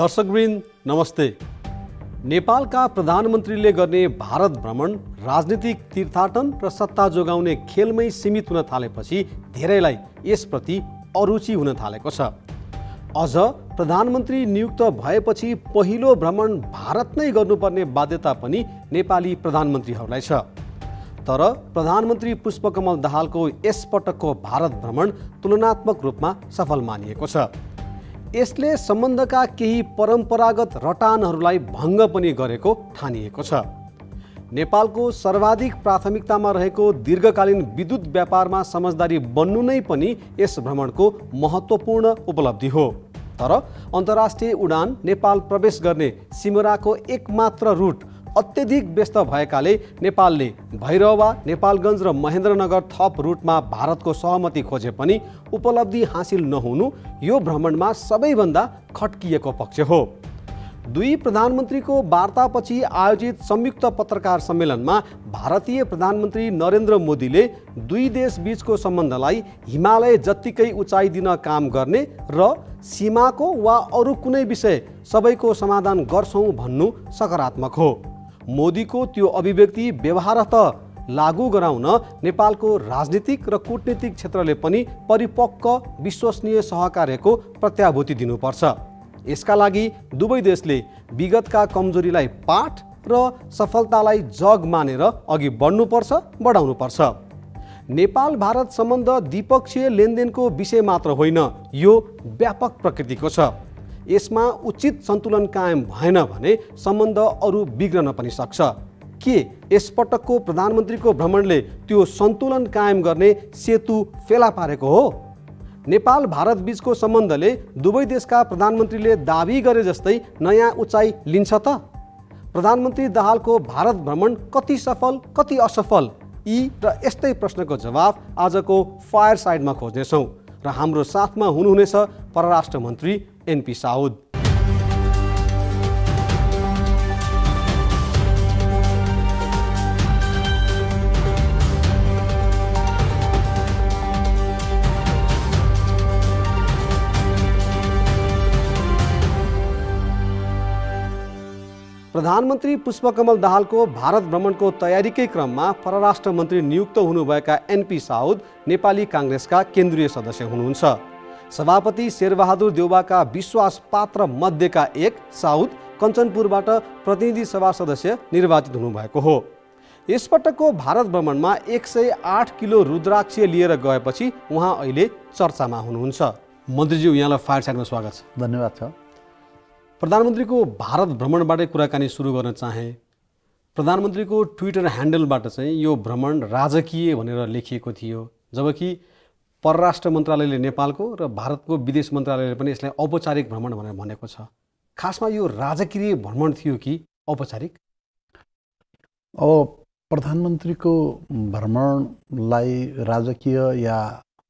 दर्शकवृन्द नमस्ते। नेपालका प्रधानमन्त्रीले गर्ने भारत भ्रमण राजनीतिक तीर्थाटन र सत्ता जोगाउने खेलमै सीमित हुन थालेपछि धेरैलाई यसप्रति अरुचि हुन थालेको छ। अझ प्रधानमन्त्री नियुक्त भएपछि पहिलो भ्रमण भारत नै गर्नुपर्ने बाध्यता पनि नेपाली प्रधानमन्त्रीहरूलाई छ। तर प्रधानमन्त्री पुष्पकमल दाहालको यसपटकको भारत भ्रमण तुलनात्मक रूपमा सफल मानिएको छ। यसले सम्बन्धका केही परम्परागत रटानहरूलाई भङ्ग पनि गरेको ठानिएको छ। नेपालको सर्वाधिक प्राथमिकतामा रहेको दीर्घकालीन विद्युत व्यापारमा समझदारी बन्नु नै पनि यस भ्रमणको महत्त्वपूर्ण उपलब्धि हो। तर अन्तर्राष्ट्रिय उडान नेपाल प्रवेश गर्ने सिमराको एकमात्र रुट अत्यधिक व्यस्त भएकाले नेपालले भैरवा नेपालगञ्ज र महेन्द्रनगर थप रुटमा भारतको सहमति खोजे पनि उपलब्धि हासिल नहुनु यो भ्रमणमा सबैभन्दा खट्किएको पक्ष हो। दुई प्रधानमन्त्रीको वार्तापछि आयोजित संयुक्त पत्रकार सम्मेलनमा भारतीय प्रधानमन्त्री नरेन्द्र मोदीले दुई देश बीचको सम्बन्धलाई हिमालय जत्तिकै उचाइ दिन काम गर्ने र सीमाको वा अरू कुनै विषय सबैको समाधान गर्छौँ भन्नु सकारात्मक हो। मोदीको त्यो अभिव्यक्ति व्यवहारत लागू गराउन नेपालको राजनीतिक र कूटनीतिक क्षेत्रले पनि परिपक्व विश्वसनीय सहकार्यको प्रत्याभूति दिनुपर्छ। यसका लागि दुवै देशले विगतका कमजोरीलाई पाठ र सफलतालाई जग मानेर अघि बढ्नुपर्छ बढाउनुपर्छ। नेपाल भारत सम्बन्ध द्विपक्षीय लेनदेनको विषय मात्र होइन यो व्यापक प्रकृतिको छ। यसमा उचित सन्तुलन कायम भएन भने सम्बन्ध अरू बिग्रन पनि सक्छ। के यसपटकको प्रधानमन्त्रीको भ्रमणले त्यो सन्तुलन कायम गर्ने सेतु फेला पारेको हो? नेपाल भारत बीचको सम्बन्धले दुवै देशका प्रधानमन्त्रीले दावी गरे जस्तै नयाँ उचाइ लिन्छ त? प्रधानमन्त्री दाहालको भारत भ्रमण कति सफल कति असफल? यी र यस्तै प्रश्नको जवाब आजको फायर साइडमा खोज्नेछौँ। र हाम्रो साथमा हुनुहुनेछ परराष्ट्र मन्त्री एनपी साउद। प्रधानमन्त्री पुष्पकमल दाहालको भारत भ्रमणको तयारीकै क्रममा परराष्ट्र मन्त्री नियुक्त हुनुभएका एनपी साउद नेपाली काङ्ग्रेसका केन्द्रीय सदस्य हुनुहुन्छ। सभापति शेरबहादुर देउबाका विश्वास पात्र मध्येका एक साउद कञ्चनपुरबाट प्रतिनिधि सभा सदस्य निर्वाचित हुनुभएको हो। यसपटकको भारत भ्रमणमा एक सय आठ किलो रुद्राक्ष लिएर गएपछि उहाँ अहिले चर्चामा हुनुहुन्छ। मन्त्रीज्यू यहाँलाई फायर साइडमा स्वागत छ। धन्यवाद छ। प्रधानमन्त्रीको भारत भ्रमणबाटै कुराकानी सुरु गर्न चाहे। प्रधानमन्त्रीको ट्विटर ह्यान्डलबाट चाहिँ यो भ्रमण राजकीय भनेर लेखिएको थियो। जबकि परराष्ट्र मन्त्रालयले नेपालको र भारतको विदेश मन्त्रालयले पनि यसलाई औपचारिक भ्रमण भनेर भनेको छ। खासमा यो राजकीय भ्रमण थियो कि औपचारिक? अब प्रधानमन्त्रीको भ्रमणलाई राजकीय या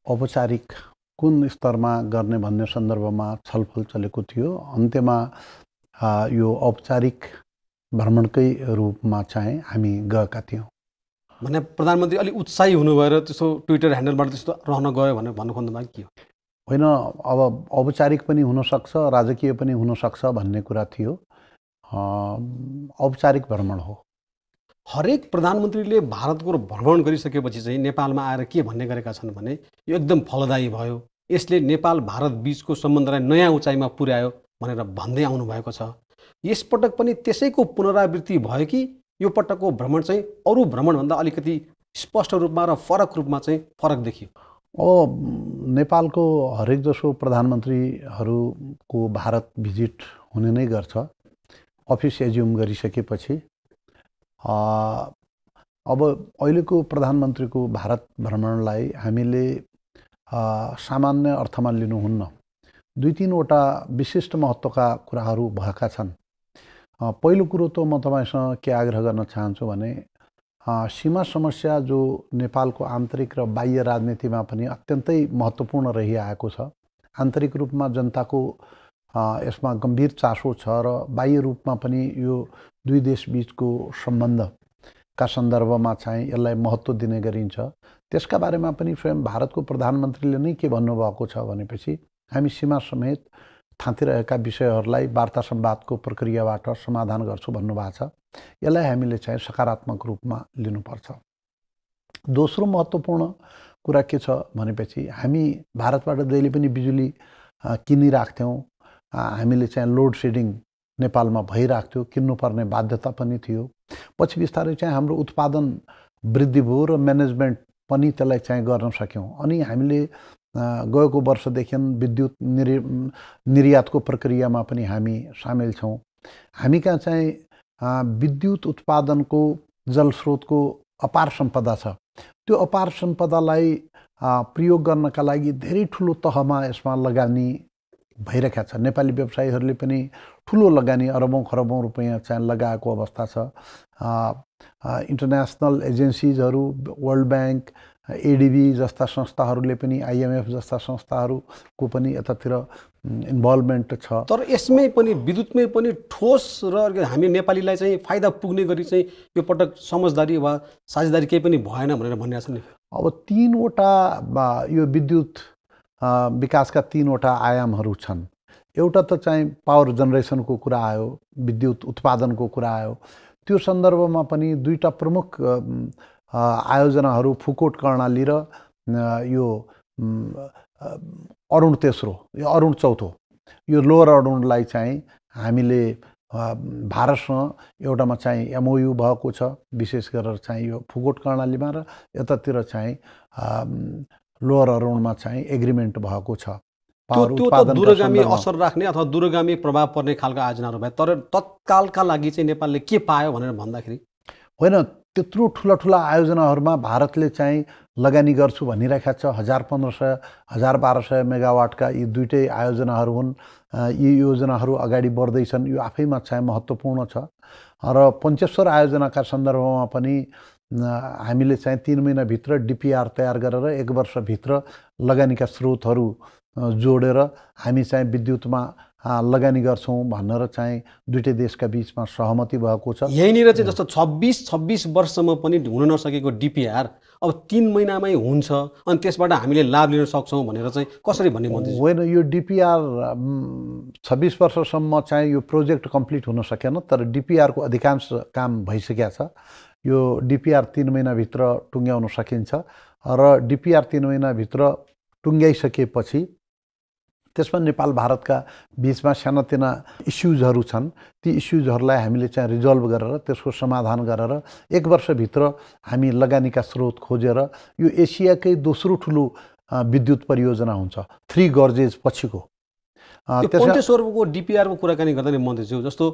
औपचारिक कुन स्तरमा गर्ने भन्ने सन्दर्भमा छलफल चलेको थियो? अन्त्यमा यो औपचारिक भ्रमणकै रूपमा चाहिँ हामी गएका थियौँ। भने प्रधानमन्त्री अलिक उत्साही हुनु भएर त्यस्तो ट्विटर ह्यान्डलबाट त्यस्तो रहन गयो भनेर भन्नु खोज्नुभयो के हो? होइन अब औपचारिक पनि हुनसक्छ राजकीय पनि हुनसक्छ भन्ने कुरा थियो। औपचारिक भ्रमण हो। हरेक प्रधानमन्त्रीले भारतको भ्रमण गरिसकेपछि चाहिँ नेपालमा आएर के भन्ने गरेका छन् भने यो एकदम फलदायी भयो। यसले नेपाल भारत बिचको सम्बन्धलाई नयाँ उचाइमा पुर्यायो भनेर भन्दै आउनुभएको छ। यसपटक पनि त्यसैको पुनरावृत्ति भयो कि यो पटकको भ्रमण चाहिँ अरू भ्रमणभन्दा अलिकति स्पष्ट रूपमा र फरक रूपमा चाहिँ फरक देखियो। अब नेपालको हरेक जसो प्रधानमन्त्रीहरूको भारत भिजिट हुने नै गर्छ। अफिस एज्युम गरिसकेपछि अब अहिलेको प्रधानमन्त्रीको भारत भ्रमणलाई हामीले सामान्य अर्थमा लिनुहुन्न। दुई तिनवटा विशिष्ट महत्त्वका कुराहरू भएका छन्। पहिलो कुरो त म तपाईँसँग के आग्रह गर्न चाहन्छु भने सीमा समस्या जो नेपालको आन्तरिक र बाह्य राजनीतिमा पनि अत्यन्तै महत्त्वपूर्ण रहिआएको छ। आन्तरिक रूपमा जनताको यसमा गम्भीर चासो छ र बाह्य रूपमा पनि यो दुई देश बिचको सम्बन्धका सन्दर्भमा चाहिँ यसलाई महत्त्व दिने गरिन्छ। त्यसका बारेमा पनि स्वयं भारतको प्रधानमन्त्रीले नै के भन्नुभएको छ भनेपछि हामी सीमा समेत थाँतिरहेका विषयहरूलाई वार्ता संवादको प्रक्रियाबाट समाधान गर्छु भन्नुभएको छ। यसलाई हामीले चाहिँ सकारात्मक रूपमा लिनुपर्छ। दोस्रो महत्त्वपूर्ण कुरा के छ भनेपछि हामी भारतबाट जहिले पनि बिजुली किनिराख्थ्यौँ हामीले चाहिँ लोड सेडिङ नेपालमा भइरहेको थियो किन्नुपर्ने बाध्यता पनि थियो। पछि बिस्तारै चाहिँ हाम्रो उत्पादन वृद्धि भयो र म्यानेजमेन्ट पनि त्यसलाई चाहिँ गर्न सक्यौँ। अनि हामीले गएको वर्षदेखि विद्युत निर् निर्यातको प्रक्रियामा पनि हामी सामेल छौँ। हामी कहाँ चाहिँ विद्युत उत्पादनको जलस्रोतको अपार सम्पदा छ। त्यो अपार सम्पदालाई प्रयोग गर्नका लागि धेरै ठुलो तहमा यसमा लगानी भइरहेका छ नेपाली व्यवसायीहरूले पनि ठुलो लगानी अरबौँ खरबौँ रुपियाँ चाहिँ लगाएको अवस्था छ। इन्टरनेसनल एजेन्सिजहरू वर्ल्ड ब्याङ्क एडिबी जस्ता संस्थाहरूले पनि आइएमएफ जस्ता संस्थाहरूको पनि यतातिर इन्भल्भमेन्ट छ। तर यसमै पनि विद्युतमै पनि ठोस र हामी नेपालीलाई चाहिँ फाइदा पुग्ने गरी चाहिँ यो पटक समझदारी वा साझेदारी केही पनि भएन भनेर भनिरहेको छ नि अब तिनवटा यो विद्युत विकासका तिनवटा आयामहरू छन्। एउटा त चाहिँ पावर जेनेरेसनको कुरा आयो विद्युत उत्पादनको कुरा आयो। त्यो सन्दर्भमा पनि दुईवटा प्रमुख आयोजनाहरू फुकोट कर्णाली र यो अरुण तेस्रो यो अरुण चौथो। यो लोवर अरुणलाई चाहिँ हामीले भारतसँग एउटामा चाहिँ एमओयु भएको छ। विशेष गरेर चाहिँ यो फुकोट कर्णालीमा र यतातिर चाहिँ लोवर अरुणमा चाहिँ एग्रिमेन्ट भएको छ। त्यो दूरगामी असर राख्ने अथवा दूरगामी प्रभाव पर्ने खालको आयोजनाहरू भए। तर तत्कालका लागि चाहिँ नेपालले के पायो भनेर भन्दाखेरि? होइन त्यत्रो ठुला ठुला आयोजनाहरूमा भारतले चाहिँ लगानी गर्छु भनिरहेका छ। हजार पन्ध्र सय हजार बाह्र सय मेगावाटका यी दुइटै आयोजनाहरू हुन्। यी योजनाहरू अगाडि बढ्दैछन्। यो आफैमा चाहिँ महत्त्वपूर्ण छ। र पञ्चेश्वर आयोजनाका सन्दर्भमा पनि हामीले चाहिँ तिन महिनाभित्र डिपिआर तयार गरेर एक वर्षभित्र लगानीका स्रोतहरू जोडेर हामी चाहिँ विद्युतमा लगानी गर्छौँ भनेर चाहिँ दुइटै देशका बिचमा सहमति भएको छ। यहीँनिर चाहिँ जस्तो छब्बिस छब्बिस वर्षसम्म पनि हुन नसकेको डिपिआर अब तिन महिनामै हुन्छ अनि त्यसबाट हामीले लाभ लिन सक्छौँ भनेर चाहिँ कसरी भन्ने मन्त्री होइन यो डिपिआर छब्बिस वर्षसम्म चाहिँ यो प्रोजेक्ट कम्प्लिट हुन सकेन तर डिपिआरको अधिकांश काम भइसकेको छ। यो डिपिआर तिन महिनाभित्र टुङ्ग्याउन सकिन्छ र डिपिआर तिन महिनाभित्र टुङ्ग्याइसकेपछि त्यसमा नेपाल भारतका बिचमा सानातिना इस्युजहरू छन्। ती इस्युजहरूलाई हामीले चाहिँ रिजल्भ गरेर त्यसको समाधान गरेर एक वर्षभित्र हामी लगानीका स्रोत खोजेर यो एसियाकै दोस्रो ठुलो विद्युत परियोजना हुन्छ। थ्री गर्जेज पछिको। पञ्चेश्वरको डिपिआरको कुराकानी गर्दा नि मन्त्रीज्यू जस्तो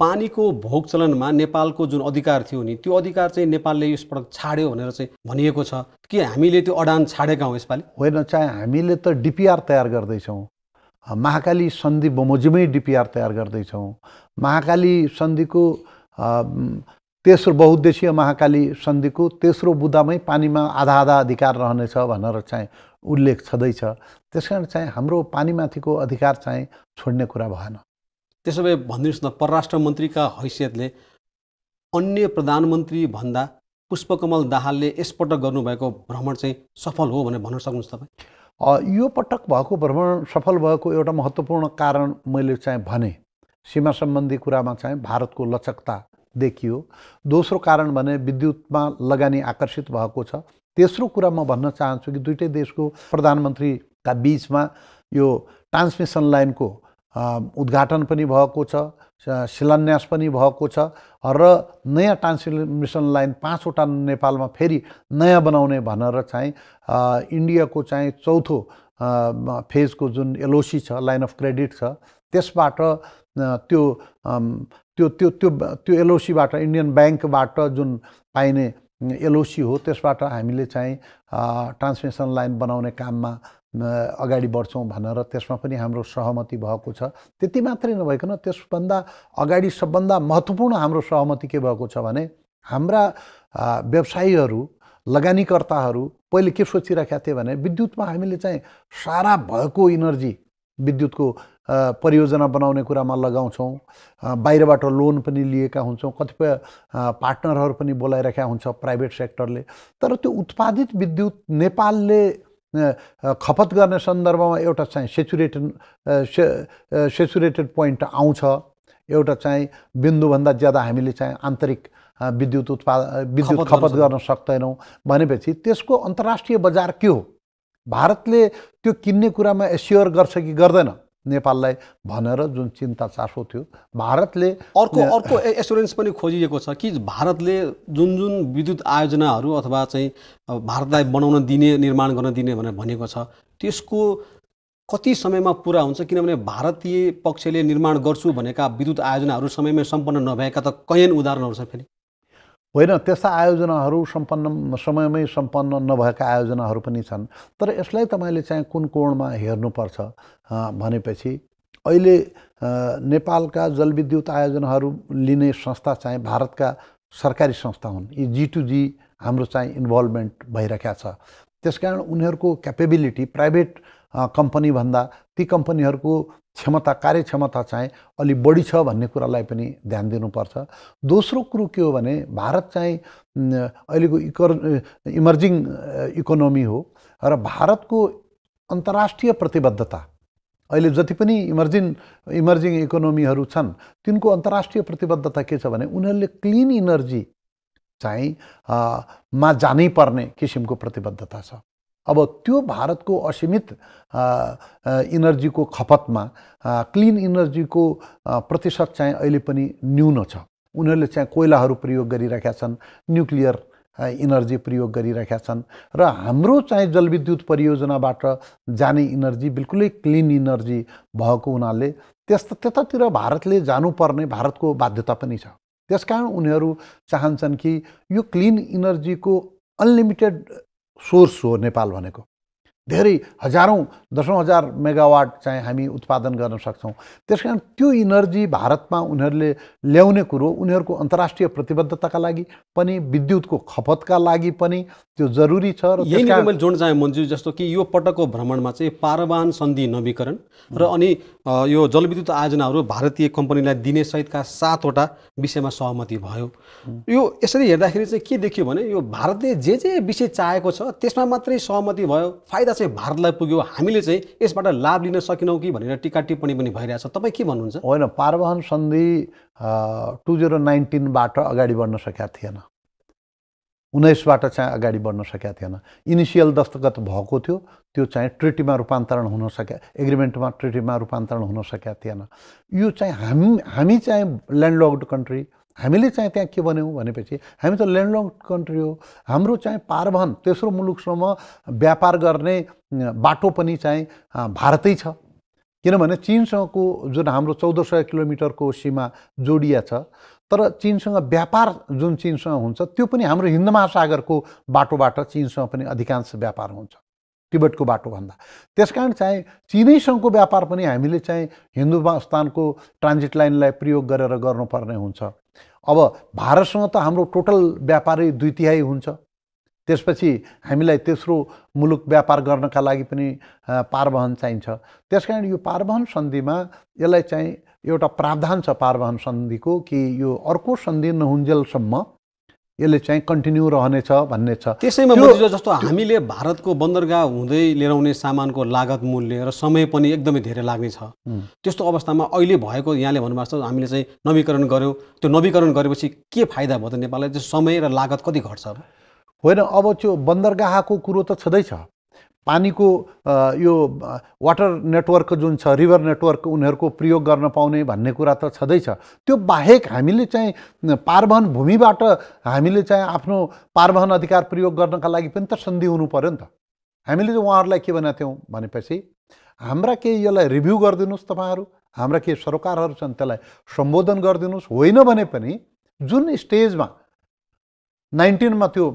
पानीको भोग चलनमा नेपालको जुन अधिकार थियो नि त्यो अधिकार चाहिँ नेपालले यसपटक छाड्यो भनेर चाहिँ भनिएको छ। कि हामीले त्यो अडान छाडेका हौँ यसपालि? होइन चाहिँ हामीले त डिपिआर तयार गर्दैछौँ महाकाली सन्धि बमोजिमै डिपिआर तयार गर्दैछौँ महाकाली सन्धिको तेस्रो बहुद्देशीय महाकाली सन्धिको तेस्रो बुदामै पानीमा आधा आधा अधिकार रहनेछ भनेर चाहिँ उल्लेख छँदैछ। त्यस कारण चाहिँ हाम्रो पानीमाथिको अधिकार चाहिँ छोड्ने कुरा भएन। त्यसो भए भनिदिनुहोस् न परराष्ट्र मन्त्रीका हैसियतले अन्य प्रधानमन्त्री भन्दा पुष्पकमल दाहालले यसपटक गर्नुभएको भ्रमण चाहिँ सफल हो भनेर भन्न सक्नुहुन्छ तपाईँ? यो पटक भएको भ्रमण सफल भएको एउटा महत्त्वपूर्ण कारण मैले चाहिँ भने सीमा सम्बन्धी कुरामा चाहिँ भारतको लचकता देखियो। दोस्रो कारण भने विद्युतमा लगानी आकर्षित भएको छ। तेस्रो कुरा म भन्न चाहन्छु कि दुइटै देशको प्रधानमन्त्रीका बिचमा यो ट्रान्समिसन लाइनको उद्घाटन पनि भएको छ शिलान्यास पनि भएको छ र नयाँ ट्रान्समिसन लाइन पाँचवटा नेपालमा फेरि नयाँ बनाउने भनेर चाहिँ इन्डियाको चाहिँ चौथो फेजको जुन एलओसी छ लाइन अफ क्रेडिट छ त्यसबाट त्यो त्यो त्यो त्यो त्यो एलओसीबाट इन्डियन ब्याङ्कबाट जुन पाइने एलओसी हो त्यसबाट हामीले चाहिँ ट्रान्समिसन लाइन बनाउने काममा अगाडि बढ्छौँ भनेर त्यसमा पनि हाम्रो सहमति भएको छ। त्यति मात्रै नभइकन त्यसभन्दा अगाडि सबभन्दा महत्त्वपूर्ण हाम्रो सहमति के भएको छ भने हाम्रा व्यवसायीहरू लगानीकर्ताहरू पहिले के सोचिरहेका थिए भने विद्युतमा हामीले चाहिँ सारा भएको इनर्जी विद्युतको परियोजना बनाउने कुरामा लगाउँछौँ। बाहिरबाट लोन पनि लिएका हुन्छौँ। कतिपय पार्टनरहरू पनि बोलाइरहेका हुन्छ प्राइभेट सेक्टरले। तर त्यो उत्पादित विद्युत नेपालले खपत गर्ने सन्दर्भमा एउटा चाहिँ सेचुरेटेड सेचुरेटेड पोइन्ट आउँछ। एउटा चाहिँ बिन्दुभन्दा ज्यादा हामीले चाहिँ आन्तरिक विद्युत उत्पाद विद्युत खपत गर्न सक्दैनौँ भनेपछि त्यसको अन्तर्राष्ट्रिय बजार के हो? भारतले त्यो किन्ने कुरामा एस्योर गर्छ कि गर्दैन? नेपाललाई भनेर जुन चिन्ता चासो थियो भारतले अर्को अर्को एसुरेन्स पनि खोजिएको छ कि भारतले जुन जुन विद्युत आयोजनाहरू अथवा चाहिँ भारतलाई बनाउन दिने निर्माण गर्न दिने भनेर भनेको छ त्यसको कति समयमा पुरा हुन्छ? किनभने भारतीय पक्षले निर्माण गर्छु भनेका विद्युत आयोजनाहरू समयमै सम्पन्न नभएका त कैयन उदाहरणहरू छ फेरि। होइन त्यस्ता आयोजनाहरू सम्पन्न समयमै सम्पन्न नभएका आयोजनाहरू पनि छन्। तर यसलाई तपाईँले चाहिँ कुन कोणमा हेर्नुपर्छ भनेपछि अहिले नेपालका जलविद्युत आयोजनाहरू लिने संस्था चाहिँ भारतका सरकारी संस्था हुन्। यी जी टु जी हाम्रो चाहिँ इन्भल्भमेन्ट भइरहेका छ। त्यस कारण उनीहरूको क्यापेबिलिटी प्राइभेट कम्पनीभन्दा ती कम्पनीहरूको क्षमता कार्यक्षमता चाहिँ अलिक बढी छ भन्ने कुरालाई पनि ध्यान दिनुपर्छ। दोस्रो कुरो के हो भने भारत चाहिँ अहिलेको इकर इमर्जिङ इकोनोमी हो र भारतको अन्तर्राष्ट्रिय प्रतिबद्धता अहिले जति पनि इमर्जिङ इमर्जिङ इकोनोमीहरू छन् तिनको अन्तर्राष्ट्रिय प्रतिबद्धता के छ भने उनीहरूले क्लिन इनर्जी चाहिँ मा जानै पर्ने किसिमको प्रतिबद्धता छ। अब त्यो भारतको असीमित इनर्जीको खपतमा क्लिन इनर्जीको प्रतिशत चाहिँ अहिले पनि न्यून छ। उनीहरूले चाहिँ कोइलाहरू प्रयोग गरिरहेका छन् न्युक्लियर इनर्जी प्रयोग गरिरहेका छन् र हाम्रो चाहिँ जलविद्युत परियोजनाबाट जाने इनर्जी बिल्कुलै क्लिन इनर्जी भएको हुनाले त्यस त्यतातिर भारतले जानुपर्ने भारतको बाध्यता पनि छ। त्यस कारण उनीहरू चाहन्छन् कि यो क्लिन इनर्जीको अनलिमिटेड सोर्स हो नेपाल भनेको। धेरै हजारौँ दसौँ हजार मेगावाट चाहिँ हामी उत्पादन गर्न सक्छौँ। त्यस कारण त्यो इनर्जी भारतमा उनीहरूले ल्याउने कुरो उनीहरूको अन्तर्राष्ट्रिय प्रतिबद्धताका लागि पनि विद्युतको खपतका लागि पनि त्यो जरुरी छ र यही मैले जोड्न चाहेँ मन्जु जस्तो कि यो पटकको भ्रमणमा चाहिँ पारवान सन्धि नवीकरण र अनि यो जलविद्युत आयोजनाहरू भारतीय कम्पनीलाई दिने सहितका सातवटा विषयमा सहमति भयो। यो यसरी हेर्दाखेरि चाहिँ के देखियो भने यो भारतले जे जे विषय चाहेको छ त्यसमा मात्रै सहमति भयो फाइदा चाहिँ भारतलाई पुग्यो हामीले चाहिँ यसबाट लाभ लिन सकेनौँ कि भनेर टिका टिप्पणी पनि भइरहेछ। तपाईँ के भन्नुहुन्छ? होइन पारवाहन सन्धि टु जिरो नाइन्टिनबाट अगाडि बढ्न सकेका थिएन। उन्नाइसबाट चाहिँ अगाडि बढ्न सकेका थिएन। इनिसियल दस्तखत भएको थियो त्यो चाहिँ ट्रिटीमा रूपान्तरण हुन सक्या एग्रिमेन्टमा ट्रिटीमा रूपान्तरण हुन सकेका थिएन। यो चाहिँ हामी हामी चाहिँ ल्यान्डलक्ड कन्ट्री हामीले चाहिँ त्यहाँ के भन्यौँ भनेपछि हामी त ल्यान्डलक कन्ट्री हो। हाम्रो चाहिँ पारवहन तेस्रो मुलुकसम्म व्यापार गर्ने बाटो पनि चाहिँ भारतै छ। किनभने चिनसँगको जुन हाम्रो चौध सय किलोमिटरको सीमा जोडिया छ तर चिनसँग व्यापार जुन चिनसँग हुन्छ त्यो पनि हाम्रो हिन्द महासागरको बाटोबाट चिनसँग पनि अधिकांश व्यापार हुन्छ। तिब्बतको बाटोभन्दा। त्यस कारण चाहिँ चिनैसँगको व्यापार पनि हामीले चाहिँ हिन्दुस्तानको ट्रान्जिट लाइनलाई प्रयोग गरेर गर्नुपर्ने हुन्छ। अब भारतसँग त हाम्रो टोटल व्यापारै दुई तिहाई हुन्छ। त्यसपछि हामीलाई तेस्रो मुलुक व्यापार गर्नका लागि पनि पारवहन चाहिन्छ। त्यस कारण यो पारवहन सन्धिमा यसलाई चाहिँ एउटा प्रावधान छ पारवहन सन्धिको कि यो अर्को सन्धि नहुन्जेलसम्म यसले चाहिँ कन्टिन्यू रहनेछ भन्ने छ त्यसैमा जस्तो हामीले भारतको बन्दरगाह हुँदै लिएर आउने सामानको लागत मूल्य र समय पनि एकदमै धेरै लाग्ने छ त्यस्तो अवस्थामा अहिले भएको यहाँले भन्नुभएको छ हामीले चाहिँ नवीकरण गऱ्यौँ त्यो नवीकरण गरेपछि के फाइदा भयो त नेपाललाई? त्यो समय र लागत कति घट्छ होइन अब त्यो बन्दरगाहको कुरो त छँदैछ। पानीको यो वाटर नेटवर्क जुन छ रिभर नेटवर्क उनीहरूको प्रयोग गर्न पाउने भन्ने कुरा त छँदैछ। त्यो बाहेक हामीले चाहिँ पारवहन भूमिबाट हामीले चाहिँ आफ्नो पारवहन अधिकार प्रयोग गर्नका लागि पनि त सन्धि हुनु पऱ्यो नि त। हामीले चाहिँ उहाँहरूलाई के भनेको थियौँ भनेपछि हाम्रा केही यसलाई रिभ्यू गरिदिनुहोस् तपाईँहरू हाम्रा केही सरकारहरू छन् त्यसलाई सम्बोधन गरिदिनुहोस्। होइन भने पनि जुन स्टेजमा नाइन्टिनमा त्यो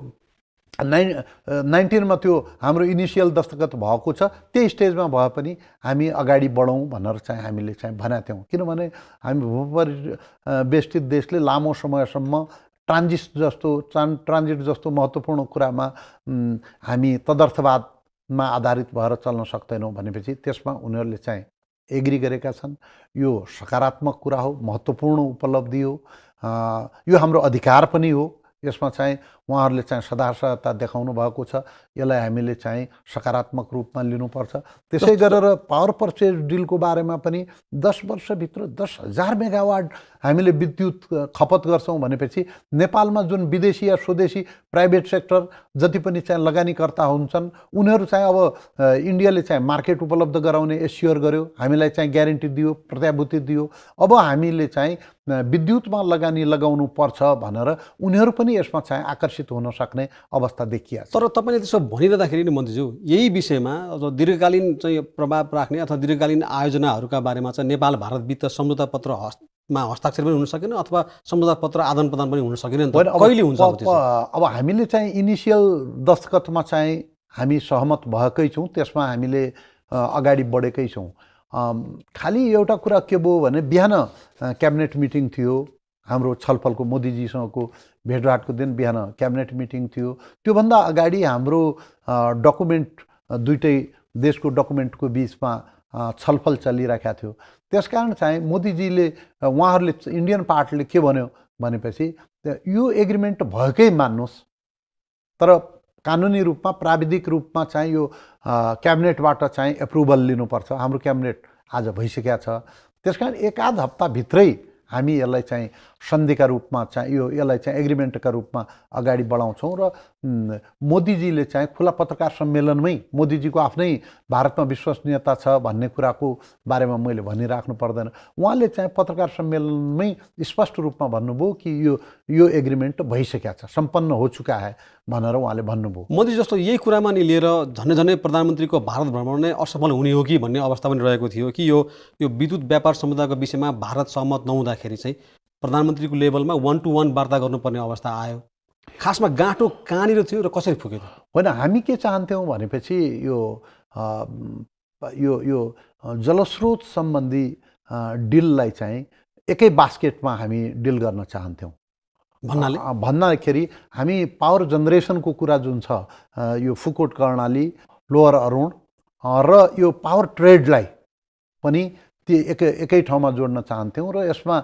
नाइन नाइन्टिनमा त्यो हाम्रो इनिसियल दस्तखत भएको छ त्यही स्टेजमा भए पनि हामी अगाडि बढौँ भनेर चाहिँ हामीले चाहिँ भनेका थियौँ। किनभने हामी भूपरि बेष्टित देशले लामो समयसम्म ट्रान्जिट जस्तो ट्रान् ट्रान्जिट जस्तो महत्त्वपूर्ण कुरामा हामी तदर्थवादमा आधारित भएर चल्न सक्दैनौँ भनेपछि त्यसमा उनीहरूले चाहिँ एग्री गरेका छन्। यो सकारात्मक कुरा हो महत्त्वपूर्ण उपलब्धि हो यो हाम्रो अधिकार पनि हो। यसमा चाहिँ उहाँहरूले चाहिँ सदासहता देखाउनु भएको छ। यसलाई हामीले चाहिँ सकारात्मक रूपमा लिनुपर्छ। त्यसै गरेर पावर पर्चेज डिलको बारेमा पनि दस वर्षभित्र दस हजार मेगावाट हामीले विद्युत खपत गर्छौँ भनेपछि नेपालमा जुन विदेशी या स्वदेशी प्राइभेट सेक्टर जति पनि चाहिँ लगानीकर्ता हुन्छन् उनीहरू चाहिँ अब इन्डियाले चाहिँ मार्केट उपलब्ध गराउने एस्योर गर्यो। हामीलाई चाहिँ ग्यारेन्टी दियो प्रत्याभूति दियो। अब हामीले चाहिँ विद्युतमा लगानी लगाउनु पर्छ भनेर उनीहरू पनि यसमा चाहिँ आकर्षित हुन सक्ने अवस्था देखिया तर तपाईँले त्यसो भनिरहँदाखेरि नि मन्त्रीज्यू यही विषयमा अथवा दीर्घकालीन चाहिँ प्रभाव राख्ने अथवा दीर्घकालीन आयोजनाहरूका बारेमा चाहिँ नेपाल भारत वित्त सम्झौता पत्र मा हस्ताक्षर पनि हुन सकेन अथवा सम्झौता पत्र आदान प्रदान पनि हुन सकेन कहिले हुन्छ अब हामीले चाहिँ इनिसियल दस्तखतमा चाहिँ हामी सहमत भएकै छौँ त्यसमा हामीले अगाडि बढेकै छौँ। खालि एउटा कुरा के भयो भने बिहान क्याबिनेट मिटिङ थियो। हाम्रो छलफलको मोदीजीसँगको भेटघाटको दिन बिहान क्याबिनेट मिटिङ थियो। त्योभन्दा अगाडि हाम्रो डकुमेन्ट दुइटै देशको डकुमेन्टको बिचमा छलफल चलिरहेका थियो। त्यस कारण चाहिँ मोदीजीले उहाँहरूले इन्डियन पार्टीले के भन्यो भनेपछि यो एग्रिमेन्ट भएकै मान्नुहोस्। तर कानुनी रूपमा प्राविधिक रूपमा चाहिँ यो क्याबिनेटबाट चाहिँ एप्रुभल लिनुपर्छ। हाम्रो क्याबिनेट आज भइसकेका छ। त्यस कारण एक आध हप्ताभित्रै हामी यसलाई चाहिँ सन्धिका रूपमा चाहिँ यो यसलाई चाहिँ एग्रिमेन्टका रूपमा अगाडि बढाउँछौँ र मोदीजीले चाहिँ खुला पत्रकार सम्मेलनमै मोदीजीको आफ्नै भारतमा विश्वसनीयता छ भन्ने कुराको बारेमा मैले भनिराख्नु पर्दैन। उहाँले चाहिँ पत्रकार सम्मेलनमै स्पष्ट रूपमा भन्नुभयो कि यो यो एग्रिमेन्ट भइसकेका छ सम्पन्न हो चुका है भनेर उहाँले भन्नुभयो। मोदी जस्तो यही कुरामा नि लिएर झन्डै झन्डै प्रधानमन्त्रीको भारत भ्रमण नै असफल हुने हो कि भन्ने अवस्था पनि रहेको थियो कि यो यो विद्युत व्यापार समुदायको विषयमा भारत सहमत नहुँदाखेरि चाहिँ प्रधानमन्त्रीको लेभलमा वान टू वान वार्ता गर्नुपर्ने अवस्था आयो। खासमा गाँठो कहाँनिर थियो र कसरी फुक्यो होइन हामी के चाहन्थ्यौँ भनेपछि यो यो यो जलस्रोत सम्बन्धी डिललाई चाहिँ एकै बास्केटमा हामी डिल गर्न चाहन्थ्यौँ। भन्नाले? भन्दाखेरि हामी पावर जेनेरेसनको कुरा जुन छ यो फुकोट कर्णाली लोवर अरुण र यो पावर ट्रेडलाई पनि त्यो एकै एकै ठाउँमा जोड्न चाहन्थ्यौँ र यसमा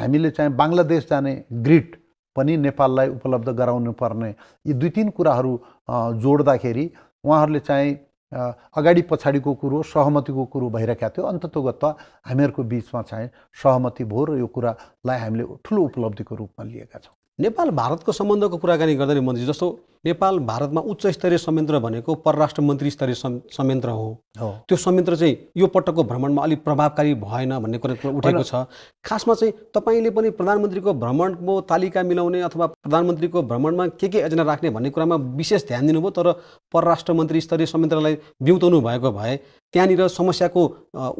हामीले चाहिँ बङ्गलादेश जाने ग्रिड पनि नेपाललाई उपलब्ध गराउनु पर्ने यी दुई तिन कुराहरू जोड्दाखेरि उहाँहरूले चाहिँ अगाडि पछाडिको कुरो सहमतिको कुरो भइरहेका थियो। अन्ततोगत्व हामीहरूको बिचमा चाहिँ सहमति भयो र यो कुरालाई हामीले ठुलो उपलब्धिको रूपमा लिएका छौँ। नेपाल भारतको सम्बन्धको कुराकानी गर्दा नि मन्त्री जस्तो नेपाल भारतमा उच्च स्तरीय संयन्त्र भनेको परराष्ट्र मन्त्री स्तरीय संयन्त्र हो। त्यो संयन्त्र चाहिँ यो पटकको भ्रमणमा अलिक प्रभावकारी भएन भन्ने कुरा उठेको छ। खासमा चाहिँ तपाईँले पनि प्रधानमन्त्रीको भ्रमणको तालिका मिलाउने अथवा प्रधानमन्त्रीको भ्रमणमा के के एजेन्डा राख्ने भन्ने कुरामा विशेष ध्यान दिनुभयो तर परराष्ट्र मन्त्री स्तरीय संयन्त्रलाई बिउताउनु भएको भए त्यहाँनिर समस्याको